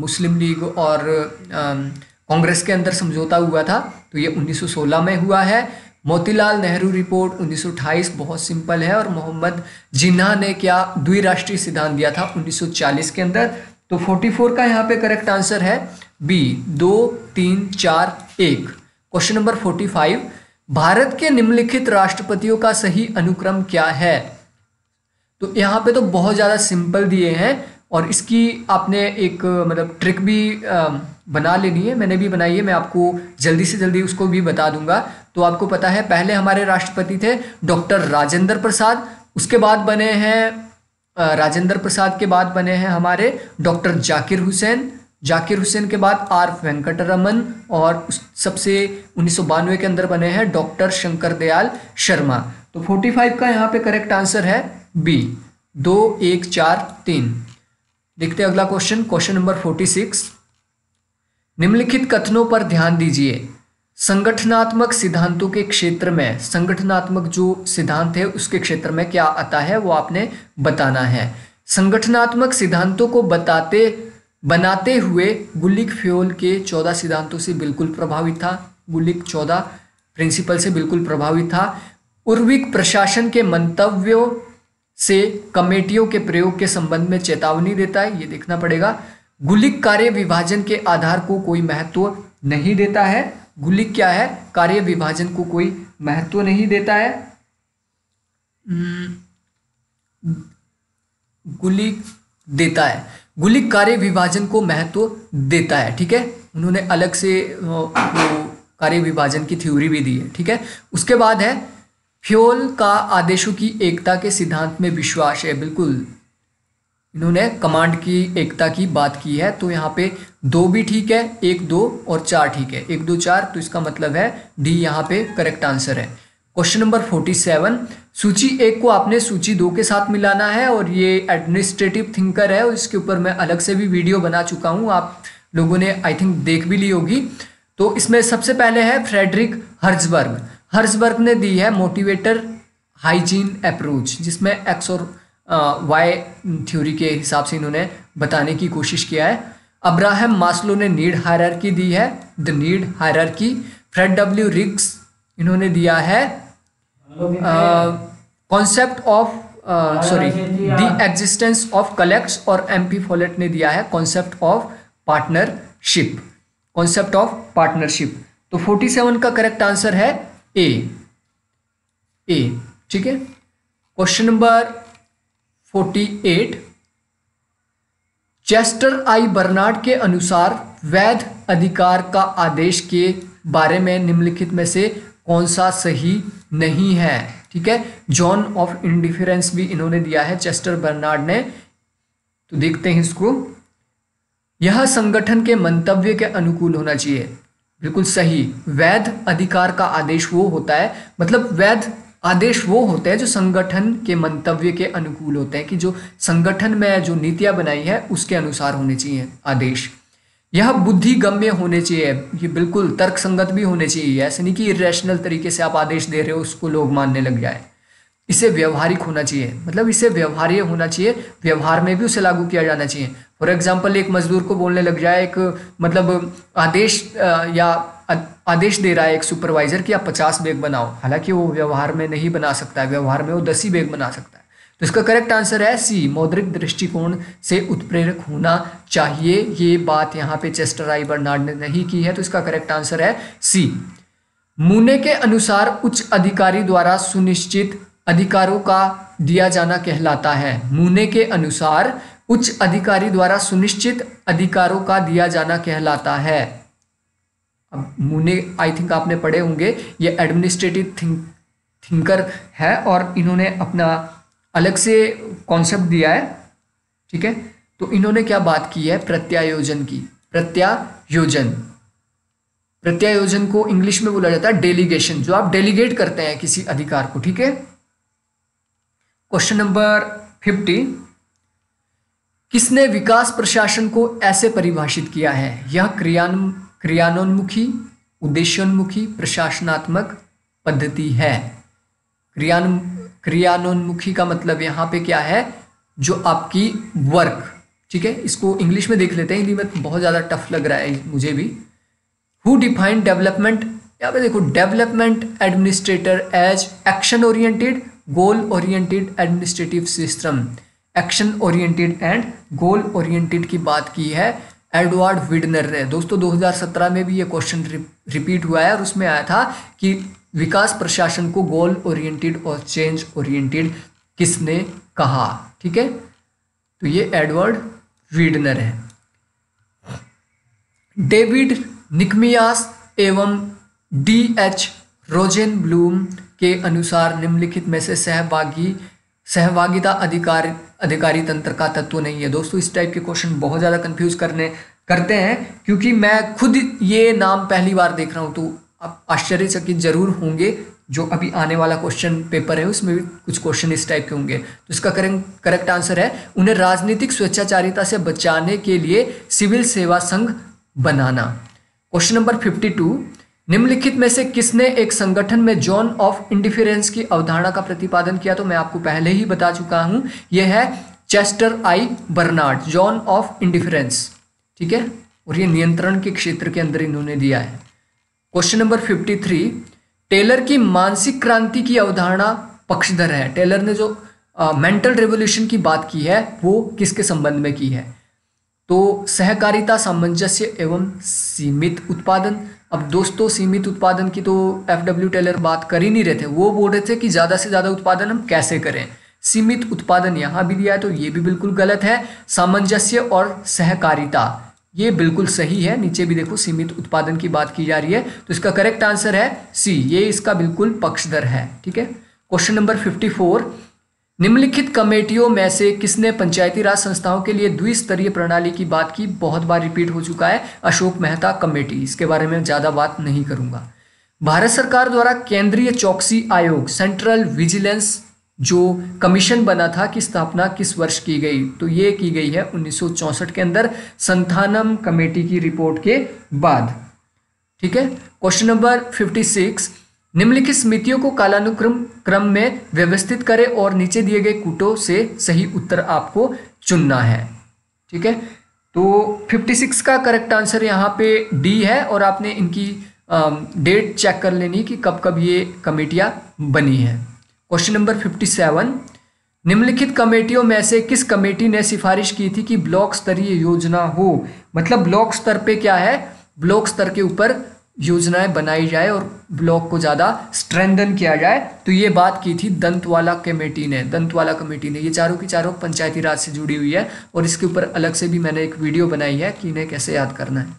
मुस्लिम लीग और कांग्रेस के अंदर समझौता हुआ था तो ये 1916 में हुआ है। मोतीलाल नेहरू रिपोर्ट 1928 बहुत सिंपल है और मोहम्मद जिन्ना ने क्या द्विराष्ट्रीय सिद्धांत दिया था 1940 के अंदर? तो 44 का यहाँ पे करेक्ट आंसर है। बी दो, तीन, चार, एक। Question number forty five Bharat के निम्नलिखित राष्ट्रपतियों का सही अनुक्रम क्या है? तो यहाँ पे तो बहुत ज़्यादा सिंपल दिए हैं। और इसकी आपने एक मतलब ट्रिक भी बना लेनी है, मैंने भी बनाई है, मैं आपको जल्दी से जल्दी उसको भी बता दूँगा। तो आपको पता है, पहले हमारे राष्ट्रपति थे डॉक्टर राजेंद्र प्रसाद, उसके बाद बने हैं राजेंद्र प्रसाद के बाद बने हैं हमारे डॉक्टर जाकिर हुसैन। जाकिर हुसैन के बाद आर वेंकटरमन और सबसे उन्नीस सौ बानवे के अंदर बने हैं डॉक्टर शंकर दयाल शर्मा। तो 45 का यहाँ पे करेक्ट आंसर है बी। दो, एक, चार, तीन। देखते हैं अगला क्वेश्चन क्वेश्चन नंबर 46 निम्नलिखित कथनों पर ध्यान दीजिए। संगठनात्मक सिद्धांतों के क्षेत्र में, संगठनात्मक जो सिद्धांत है, उसके क्षेत्र में क्या आता है, वो आपने बताना है। संगठनात्मक सिद्धांतों को बताते, बनाते हुए गुलिक फ्योल के चौदह सिद्धांतों से बिल्कुल प्रभावित था। गुलिक चौदह प्रिंसिपल से बिल्कुल प्रभावित था। उर्विक प्रशासन के मंतव्यों से कमेटियों के प्रयोग के संबंध में चेतावनी देता है ये देखना पड़ेगा। गुलिक कार्य विभाजन के आधार को कोई महत्व नहीं देता है। गुलिक क्या है? कार्य विभाजन को कोई महत्व नहीं देता है। हम्म, गुलिक देता है। गुलिक कार्य विभाजन को महत्व देता है ठीक है? उन्होंने अलग से कार्य विभाजन की थ्योरी भी दी है ठीक है? उसके बाद है फ्योल का आदेशों की एकता के सिद्धांत में विश्वास है, बिल्कुल। इन्होंने कमांड की, एकता की बात की है तो यहाँ पे दो भी ठीक है, एक दो और चार ठीक है। एक दो चार तो इसका मतलब है डी यहाँ पे करेक्ट आंसर है। क्वेश्चन नंबर फोर्टी सेवन सूची एक को आपने सूची दो के साथ मिलाना है और ये एडमिनिस्ट्रेटिव थिंकर है, और इसके ऊपर मैं अलग से भी वीडियो बना चुका हूँ, आप लोगों ने आई थिंक देख भी ली होगी। तो इसमें सबसे पहले है फ्रेडरिक हर्जबर्ग हर्जबर्ग ने दी है मोटिवेटर हाइजीन अप्रोच जिसमें एक्स और वाई थ्योरी के हिसाब से इन्होंने बताने की कोशिश किया है। अब्राहम मास्लो ने नीड हायरार्की दी है। The need hierarchy Fred W Riggs इन्होंने दिया है। Concept of sorry the existence of collects और एमपी फॉलेट ने दिया है। Concept of partnership concept of partnership तो 47 का करेक्ट आंसर है। ए ए ठीक है? Question number 48 Chester I Barnard के अनुसार वैध अधिकार का आदेश के बारे में निम्नलिखित में से कौन सा सही नहीं है? ठीक है? जॉन ऑफ़ इंडिफरेंस भी इन्होंने दिया है चेस्टर बर्नार्ड ने। तो देखते हैं इसको। यह संगठन के मंतव्य के अनुकूल होना चाहिए। बिल्कुल सही। वैध अधिकार का आदेश वो होता है मतलब वैध आदेश वो होते हैं जो संगठन के मंतव्य के अनुकूल होते हैं कि जो संगठन में जो नीतियाँ बनाई है, उसके अनुसार होने चाहिए आदेश। यह बुद्धि गम्य होने चाहिए, ये बिल्कुल तर्क संगत भी होने चाहिए। ऐसे नहीं कि इरेशनल तरीके से आप आदेश दे रहे हो, उसको लोग मानने लग जाए। इसे व्यवहारिक होना चाहिए। मतलब इसे व्यवहार्य होना चाहिए। व्यवहार में भी उसे लागू किया जाना चाहिए। फॉर एग्ज़ाम्पल एक मजदूर को बोलने लग जाए, एक मतलब आदेश या आदेश दे रहा है एक सुपरवाइजर कि आप पचास बैग बनाओ। हालाँकि वो व्यवहार में नहीं बना सकता है। व्यवहार में वो दस ही बैग बना सकता है। तो इसका करेक्ट आंसर है सी मौद्रिक दृष्टिकोण से उत्प्रेरक होना चाहिए। ये बात यहाँ पे चेस्टर आई बर्नार्ड ने नहीं की है तो इसका करेक्ट आंसर है सी मुने के अनुसार उच्च अधिकारी द्वारा सुनिश्चित अधिकारों का दिया जाना कहलाता है। मुने के अनुसार उच्च अधिकारी द्वारा सुनिश्चित अधिकारों का दिया जाना कहलाता है। अब मुने आई थिंक आपने पढ़े होंगे, ये एडमिनिस्ट्रेटिव थिंक थिंकर है और इन्होंने अपना अलग से कॉन्सेप्ट दिया है। ठीक है? तो इन्होंने क्या बात की है? प्रत्यायोजन की। प्रत्यायोजन। प्रत्यायोजन को इंग्लिश में बोला जाता है डेलीगेशन जो आप डेलीगेट करते हैं किसी अधिकार को, ठीक है? क्वेश्चन नंबर फिफ्टी किसने विकास प्रशासन को ऐसे परिभाषित किया है? यह क्रियान, क्रियानोन्मुखी, उद्देश्योन्मुखी, प्रशासनात्मक पद्धति है। क्रियान, क्रियानोन्मुखी का मतलब यहाँ पे क्या है? जो आपकी वर्क ठीक है? इसको इंग्लिश में देख लेते हैं। हिंदी में बहुत ज़्यादा टफ लग रहा है मुझे भी। हु डिफाइंड डेवलपमेंट यहाँ पे देखो development administrator as action oriented goal oriented administrative system. Action oriented and goal oriented की बात की है, एडवर्ड विडनर ने। दोस्तों 2017 में भी ये क्वेश्चन रिपीट हुआ है और उसमें आया था कि विकास प्रशासन को गोल ओरिएंटेड और चेंज ओरिएंटेड किसने कहा, ठीक है? तो ये एडवर्ड विडनर है। डेविड निकमियास एवं डी एच रोजेन ब्लूम के अनुसार निम्नलिखित में से सहभागी, सहभागिता अधिकार, अधिकारी तंत्र का तत्व नहीं है। दोस्तों, इस टाइप के क्वेश्चन बहुत ज़्यादा कंफ्यूज करने, करते हैं, क्योंकि मैं खुद ये नाम पहली बार देख रहा हूँ तो आप आश्चर्यचकित ज़रूर होंगे, जो अभी आने वाला क्वेश्चन पेपर है, उसमें भी कुछ क्वेश्चन इस टाइप के होंगे। तो इसका करेक्ट करेक्ट आंसर है, उन्हें राजनीतिक स्वेच्छाचारिता से बचाने के लिए सिविल सेवा संघ बनाना। क्वेश्चन नंबर फिफ्टी टू निम्नलिखित में से किसने एक संगठन में जोन ऑफ़ इंडिफरेंस की अवधारणा का प्रतिपादन किया? तो मैं आपको पहले ही बता चुका हूँ यह है Chester I Barnard zone of indifference ठीक है? और ये नियंत्रण के क्षेत्र के अंदर इन्होंने दिया है। Question number fifty three Taylor की मानसिक क्रांति की अवधारणा पक्षधर है। टेलर ने जो मेंटल uh, रेवोल्यूशन की बात की है वो किसके संबंध में की है? तो सहकारिता सामंजस्य एवं सीमित उत्पादन। अब दोस्तों, सीमित उत्पादन की तो एफ़ डब्ल्यू टेलर बात कर ही नहीं रहे थे। वो बोल रहे थे कि ज़्यादा से ज़्यादा उत्पादन हम कैसे करें? सीमित उत्पादन यहाँ भी दिया है तो ये भी बिल्कुल गलत है। सामंजस्य और सहकारिता, ये बिल्कुल सही है। नीचे भी देखो, सीमित उत्पादन की बात की जा रही है। तो इसका करेक्ट आंसर है सी। ये इसका बिल्कुल पक्षधर है, ठीक है? क्वेश्चन नंबर फिफ्टी फोर निम्नलिखित कमेटियों में से किसने पंचायती राज संस्थाओं के लिए द्विस्तरीय प्रणाली की बात की? बहुत बार रिपीट हो चुका है अशोक मेहता कमेटी। इसके बारे में ज़्यादा बात नहीं करूँगा। भारत सरकार द्वारा केंद्रीय चौकसी आयोग, सेंट्रल विजिलेंस, जो कमीशन बना था की स्थापना किस वर्ष की गई? तो ये की गई है उन्नीस के अंदर संथानम कमेटी की रिपोर्ट के बाद। ठीक है? क्वेश्चन नंबर फिफ्टी सिक्स निम्नलिखित समितियों को कालानुक्रम, क्रम में व्यवस्थित करें और नीचे दिए गए कूटों से सही उत्तर आपको चुनना है। ठीक है? तो 56 का करेक्ट आंसर यहाँ पे डी है और आपने इनकी डेट चेक कर लेनी कि कब कब ये कमेटियाँ बनी है। क्वेश्चन नंबर 57 निम्नलिखित कमेटियों में से किस कमेटी ने सिफारिश की थी कि ब्लॉक स्तरीय योजना हो? मतलब ब्लॉक स्तर पे क्या है? ब्लॉक स्तर के ऊपर योजनाएँ बनाई जाए और ब्लॉक को ज़्यादा स्ट्रेंथन किया जाए। तो ये बात की थी दंतवाला कमेटी ने। दंतवाला कमेटी ने। ये चारों की चारों पंचायती राज से जुड़ी हुई है और इसके ऊपर अलग से भी मैंने एक वीडियो बनाई है कि इन्हें कैसे याद करना है।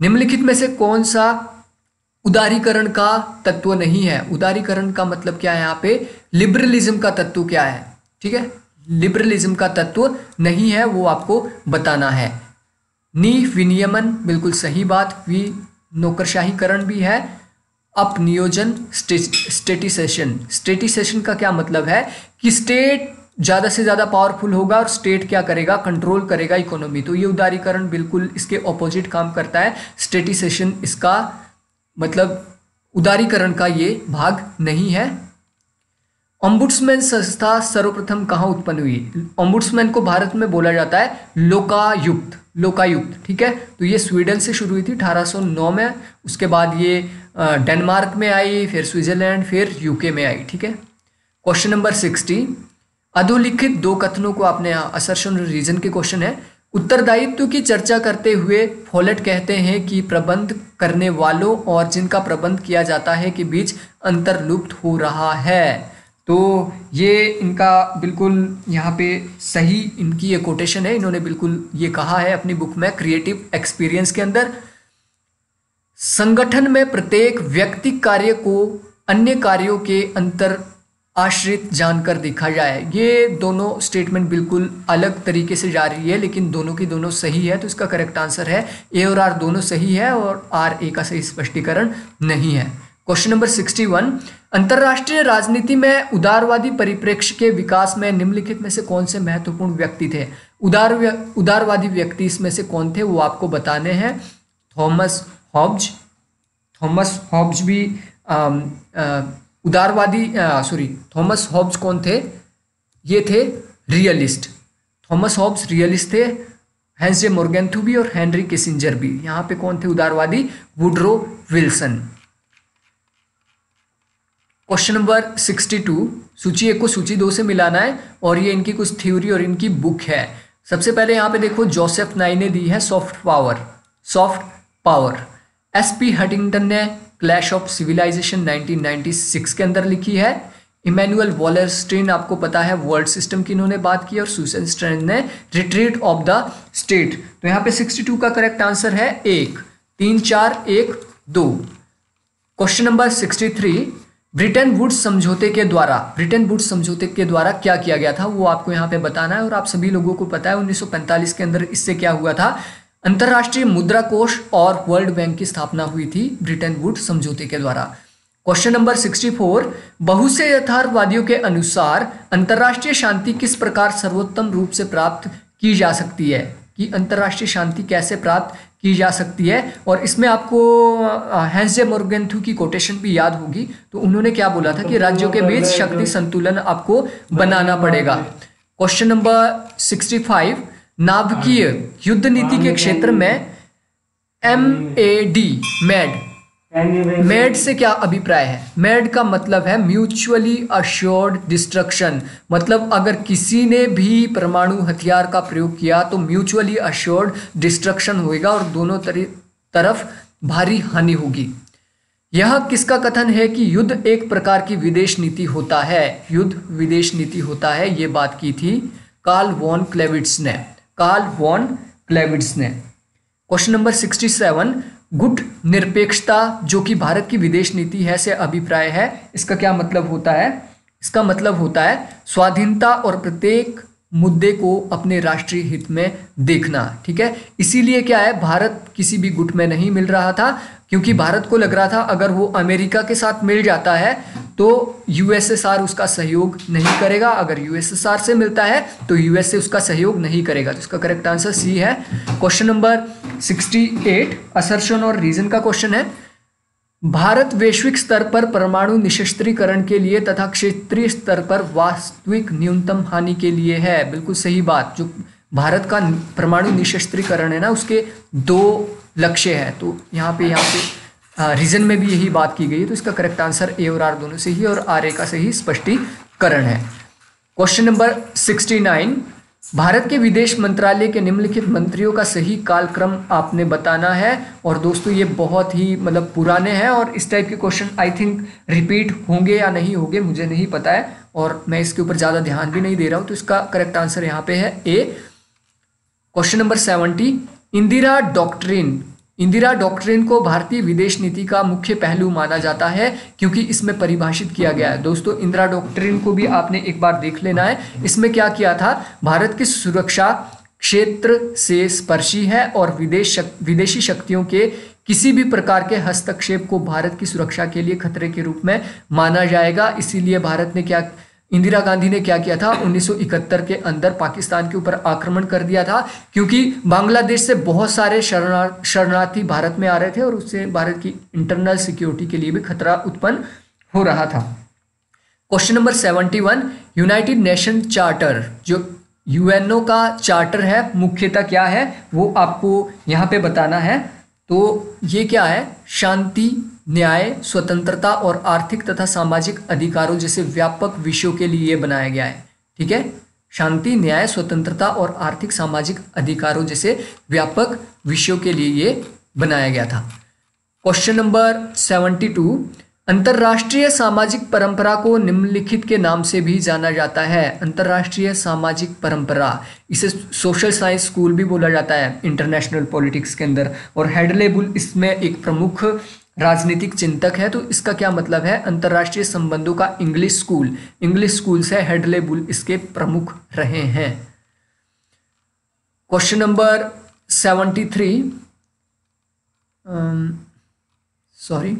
निम्नलिखित में से कौन सा उदारीकरण का तत्व नहीं है? उदारीकरण का मतलब क्या है यहाँ पे? लिबरलिज्म का तत्व क्या है? ठीक है? लिबरलिज्म का तत्व नहीं है, वो आपको बताना है। नी विनियमन, बिल्कुल सही बात। वी नौकरशाहीकरण भी है, अपनियोजन स्टेटिसेशन। स्टेटिसेशन का क्या मतलब है कि स्टेट ज़्यादा से ज़्यादा पावरफुल होगा और स्टेट क्या करेगा? कंट्रोल करेगा इकोनॉमी। तो ये उदारीकरण बिल्कुल इसके ऑपोजिट काम करता है। स्टेटिसेशन इसका मतलब उदारीकरण का ये भाग नहीं है। ऑम्बुड्समैन संस्था सर्वप्रथम कहाँ उत्पन्न हुई? ऑम्बुड्समैन को भारत में बोला जाता है लोकायुक्त लोकायुक्त, ठीक है? तो ये स्वीडन से शुरू हुई थी 1809 में। उसके बाद ये डेनमार्क में आई, फिर स्विट्जरलैंड, फिर यूके में आई, ठीक है? Question number sixty. अधोलिखित दो कथनों को आपने असर्शन रीजन के क्वेश्चन है। उत्तरदायित्व की चर्चा करते हुए फोलेट कहते हैं कि प्रबंध करने वालों और जिनका प्रबंध किया जाता है के बीच अंतर लुप्त हो रहा है। तो ये इनका बिल्कुल यहाँ पे सही इनकी ये कोटेशन है। इन्होंने बिल्कुल ये कहा है अपनी बुक में क्रिएटिव एक्सपीरियंस के अंदर। संगठन में प्रत्येक व्यक्ति कार्य को अन्य कार्यों के अंतर आश्रित जानकर देखा जाए। ये दोनों स्टेटमेंट बिल्कुल अलग तरीके से जा रही है, लेकिन दोनों की दोनों सही है तो इसका करेक्ट आंसर है। ए और आर दोनों सही है और आर ए का सही स्पष्टीकरण नहीं है। क्वेश्चन नंबर सिक्सटी वन अंतर्राष्ट्रीय राजनीति में उदारवादी परिप्रेक्ष्य के विकास में निम्नलिखित में से कौन से महत्वपूर्ण व्यक्ति थे? उदार उदारवादी व्यक्ति इसमें से कौन थे वो आपको बताने हैं। थॉमस हॉब्ज थॉमस हॉब्ज भी आ, आ, उदारवादी सॉरी थॉमस हॉब्ज कौन थे? ये थे रियलिस्ट। थॉमस हॉब्स रियलिस्ट थे हैंस मोर्गेंथू भी और हेनरी किसिंजर भी। यहाँ पे कौन थे उदारवादी? Woodrow Wilson. Question number sixty two सूची एक को सूची दो से मिलाना है और ये इनकी कुछ थ्योरी और इनकी बुक है। सबसे पहले यहाँ पे देखो जोसेफ नाई ने दी है soft power soft power S P Huntington ने क्लैश ऑफ़ सिविलाइजेशन 1996 के अंदर लिखी है। इमैनुअल वॉलरस्टीन आपको पता है वर्ल्ड सिस्टम की इन्होंने बात की और सुसन स्ट्रेन ने रिट्रीट ऑफ़ द स्टेट तो यहाँ पे 62 का करेक्ट आंसर है एक, तीन, चार, एक, दो। क्वेश्चन नंबर 63 ब्रिटेन वुड्स समझौते के द्वारा ब्रिटेन वुड्स समझौते के द्वारा क्या किया गया था, वो आपको यहाँ पे बताना है और आप सभी लोगों को पता है 1945 के अंदर इससे क्या हुआ था। अंतरराष्ट्रीय मुद्रा कोष और वर्ल्ड बैंक की स्थापना हुई थी ब्रिटेन वुड्स समझौते के द्वारा। क्वेश्चन नंबर 64 बहुत से यथार्थवादियों के अनुसार अंतरराष्ट्रीय शांति किस प्रकार सर्वोत्तम रूप से प्राप्त की जा सकती है? कि अंतर्राष्ट्रीय शांति कैसे प्राप्त की जा सकती है। और इसमें आपको हैंजे मोर्गेंथू की कोटेशन भी याद होगी। तो उन्होंने क्या बोला था कि राज्यों के बीच शक्ति संतुलन आपको बनाना पड़ेगा। क्वेश्चन नंबर सिक्सटी फाइव नाभिकीय युद्ध नीति के क्षेत्र में M A D mad made से क्या अभिप्राय है? मेड का मतलब है म्यूचुअली अश्योर्ड डिस्ट्रक्शन मतलब अगर किसी ने भी परमाणु हथियार का प्रयोग किया तो म्यूचुअली अश्योर्ड डिस्ट्रक्शन होएगा और दोनों तरफ़ भारी हानि होगी। यह किसका कथन है कि युद्ध एक प्रकार की विदेश नीति होता है? युद्ध विदेश नीति होता है, ये बात की थी कार्ल वॉन क्लेविट्स ने। कार्ल वॉन क्लेविट्स ने। क्वेश्चन नंबर सिक्सटी सेवन गुट निरपेक्षता, जो कि भारत की विदेश नीति है, से अभिप्राय है। इसका क्या मतलब होता है? इसका मतलब होता है, स्वाधीनता और प्रत्येक मुद्दे को अपने राष्ट्रीय हित में देखना, ठीक है? इसीलिए क्या है, भारत किसी भी गुट में नहीं मिल रहा था, क्योंकि भारत को लग रहा था अगर वो अमेरिका के साथ मिल जाता है तो यूएसएसआर उसका सहयोग नहीं करेगा। अगर यूएसएसआर से मिलता है तो यूएसए उसका सहयोग नहीं करेगा। तो इसका करेक्ट आंसर सी है। क्वेश्चन नंबर 68 असर्शन और रीजन का क्वेश्चन है। भारत वैश्विक स्तर पर परमाणु निशस्त्रीकरण के लिए तथा क्षेत्रीय स्तर पर वास्तविक न्यूनतम हानि के लिए है। बिल्कुल सही बात, जो भारत का परमाणु निशस्त्रीकरण है ना, उसके दो लक्ष्य है। तो यहाँ पे यहाँ पे रीजन में भी यही बात की गई है। तो इसका करेक्ट आंसर ए और आर दोनों से ही और आर ए का सही स्पष्टीकरण है। Question number sixty nine Bharat के विदेश मंत्रालय के निम्नलिखित मंत्रियों का सही कालक्रम आपने बताना है। और दोस्तों, ये बहुत ही मतलब पुराने हैं और इस टाइप के क्वेश्चन आई थिंक रिपीट होंगे या नहीं होंगे, मुझे नहीं पता है। और मैं इसके ऊपर ज़्यादा ध्यान भी नहीं दे रहा हूँ तो इसका करेक्ट आंसर यहाँ पे है। A question number seventy Indira doctrine Indira doctrine को भारतीय विदेश नीति का मुख्य पहलू माना जाता है क्योंकि इसमें परिभाषित किया गया है। दोस्तों इंदिरा डॉक्ट्रिन को भी आपने एक बार देख लेना है। इसमें क्या किया था? भारत की सुरक्षा क्षेत्र से स्पर्शी है और विदेश शक, विदेशी शक्तियों के किसी भी प्रकार के हस्तक्षेप को भारत की सुरक्षा के लिए खतरे के रूप में माना जाएगा। इसीलिए भारत ने क्या इंदिरा गांधी ने क्या किया था? 1971 के अंदर पाकिस्तान के ऊपर आक्रमण कर दिया था, क्योंकि बांग्लादेश से बहुत सारे शरणा, शरणार्थी भारत में आ रहे थे और उससे भारत की इंटरनल सिक्योरिटी के लिए भी खतरा उत्पन्न हो रहा था। Question number seventy one United Nation charter जो यूएनओ का चार्टर है, मुख्यतः क्या है? वो आपको यहाँ पे बताना है। तो ये क्या है? शांति न्याय, स्वतंत्रता और आर्थिक तथा सामाजिक अधिकारों जैसे व्यापक विषयों के लिए बनाया गया है। ठीक है? शांति, न्याय, स्वतंत्रता और आर्थिक सामाजिक अधिकारों जैसे व्यापक विषयों के लिए ये बनाया गया था। क्वेश्चन नंबर सेवेंटी टू, अंतर्राष्ट्रीय सामाजिक परंपरा को निम्नलिखित के नाम से भी जाना जाता है। अंतर्राष्ट्रीय सामाजिक परंपरा, इसे सोशल साइंस स्कूल भी बोला जाता है, इंटरनेशनल पॉलिटिक्स के अंदर। और हेडलेबुल इसमें एक प्रमुख राजनीतिक चिंतक है तो इसका क्या मतलब है? अंतर्राष्ट्रीय संबंधों का इंग्लिश स्कूल इंग्लिश स्कूल से हेडले बुल इसके प्रमुख रहे हैं। Question number seventy three sorry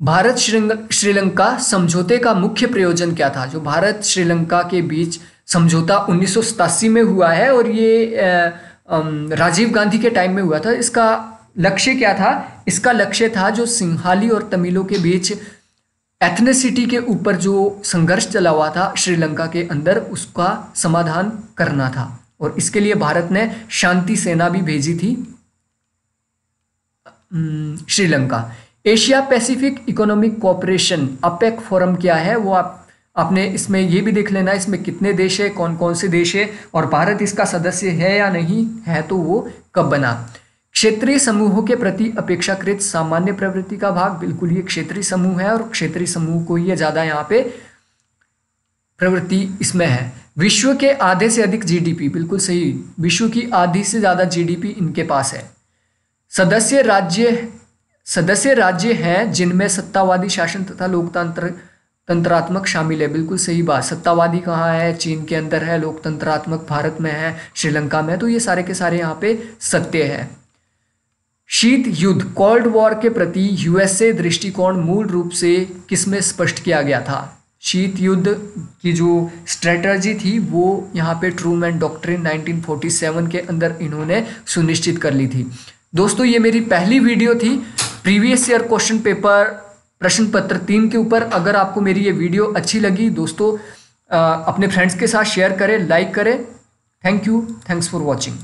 Bharat Sri Lanka समझौते का मुख्य प्रयोजन क्या था? जो भारत श्रीलंका के बीच समझौता उन्नीस सौ सतासी में हुआ है और ये राजीव गांधी के टाइम में हुआ था, इसका लक्ष्य क्या था? इसका लक्ष्य था जो सिंहाली और तमिलों के बीच एथनेसिटी के ऊपर जो संघर्ष चला हुआ था, श्रीलंका के अंदर, उसका समाधान करना था। और इसके लिए भारत ने शांति सेना भी भेजी थी Sri Lanka. Asia Pacific Economic Cooperation APEC forum क्या है, वो आप, आपने इसमें ये भी देख लेना, इसमें कितने देश है कौन कौन से देश है, और भारत इसका सदस्य है या नहीं, है तो वो कब बना? क्षेत्रीय समूहों के प्रति अपेक्षाकृत सामान्य प्रवृत्ति का भाग बिल्कुल ये क्षेत्रीय समूह है और क्षेत्रीय समूह को ये ज़्यादा यहाँ पे प्रवृत्ति इसमें है। विश्व के आधे से अधिक जीडीपी बिल्कुल सही। विश्व की आधी से ज़्यादा जीडीपी इनके पास है। सदस्य राज्य सदस्य राज्य हैं जिनमें सत्तावादी शासन तथा लोकतंत्र, तंत्रात्मक शामिल है। बिल्कुल सही बात। सत्तावादी कहाँ है? चीन के अंदर है। लोकतंत्रात्मक भारत में है। श्रीलंका में तो ये सारे के सारे यहाँ पे सत्य है। शीत युद्ध कोल्ड वॉर के प्रति यूएसए दृष्टिकोण मूल रूप से किसमें स्पष्ट किया गया था? शीत युद्ध की जो स्ट्रेटजी थी, वो यहाँ पे ट्रूमैन डॉक्ट्रिन 1947 के अंदर इन्होंने सुनिश्चित कर ली थी। दोस्तों, ये मेरी पहली वीडियो थी। प्रीवियस ईयर क्वेश्चन पेपर प्रश्न पत्र तीन के ऊपर अगर आपको मेरी ये वीडियो अच्छी लगी, दोस्तों अपने फ्रेंड्स के साथ शेयर करें लाइक करें। Thank you thanks for watching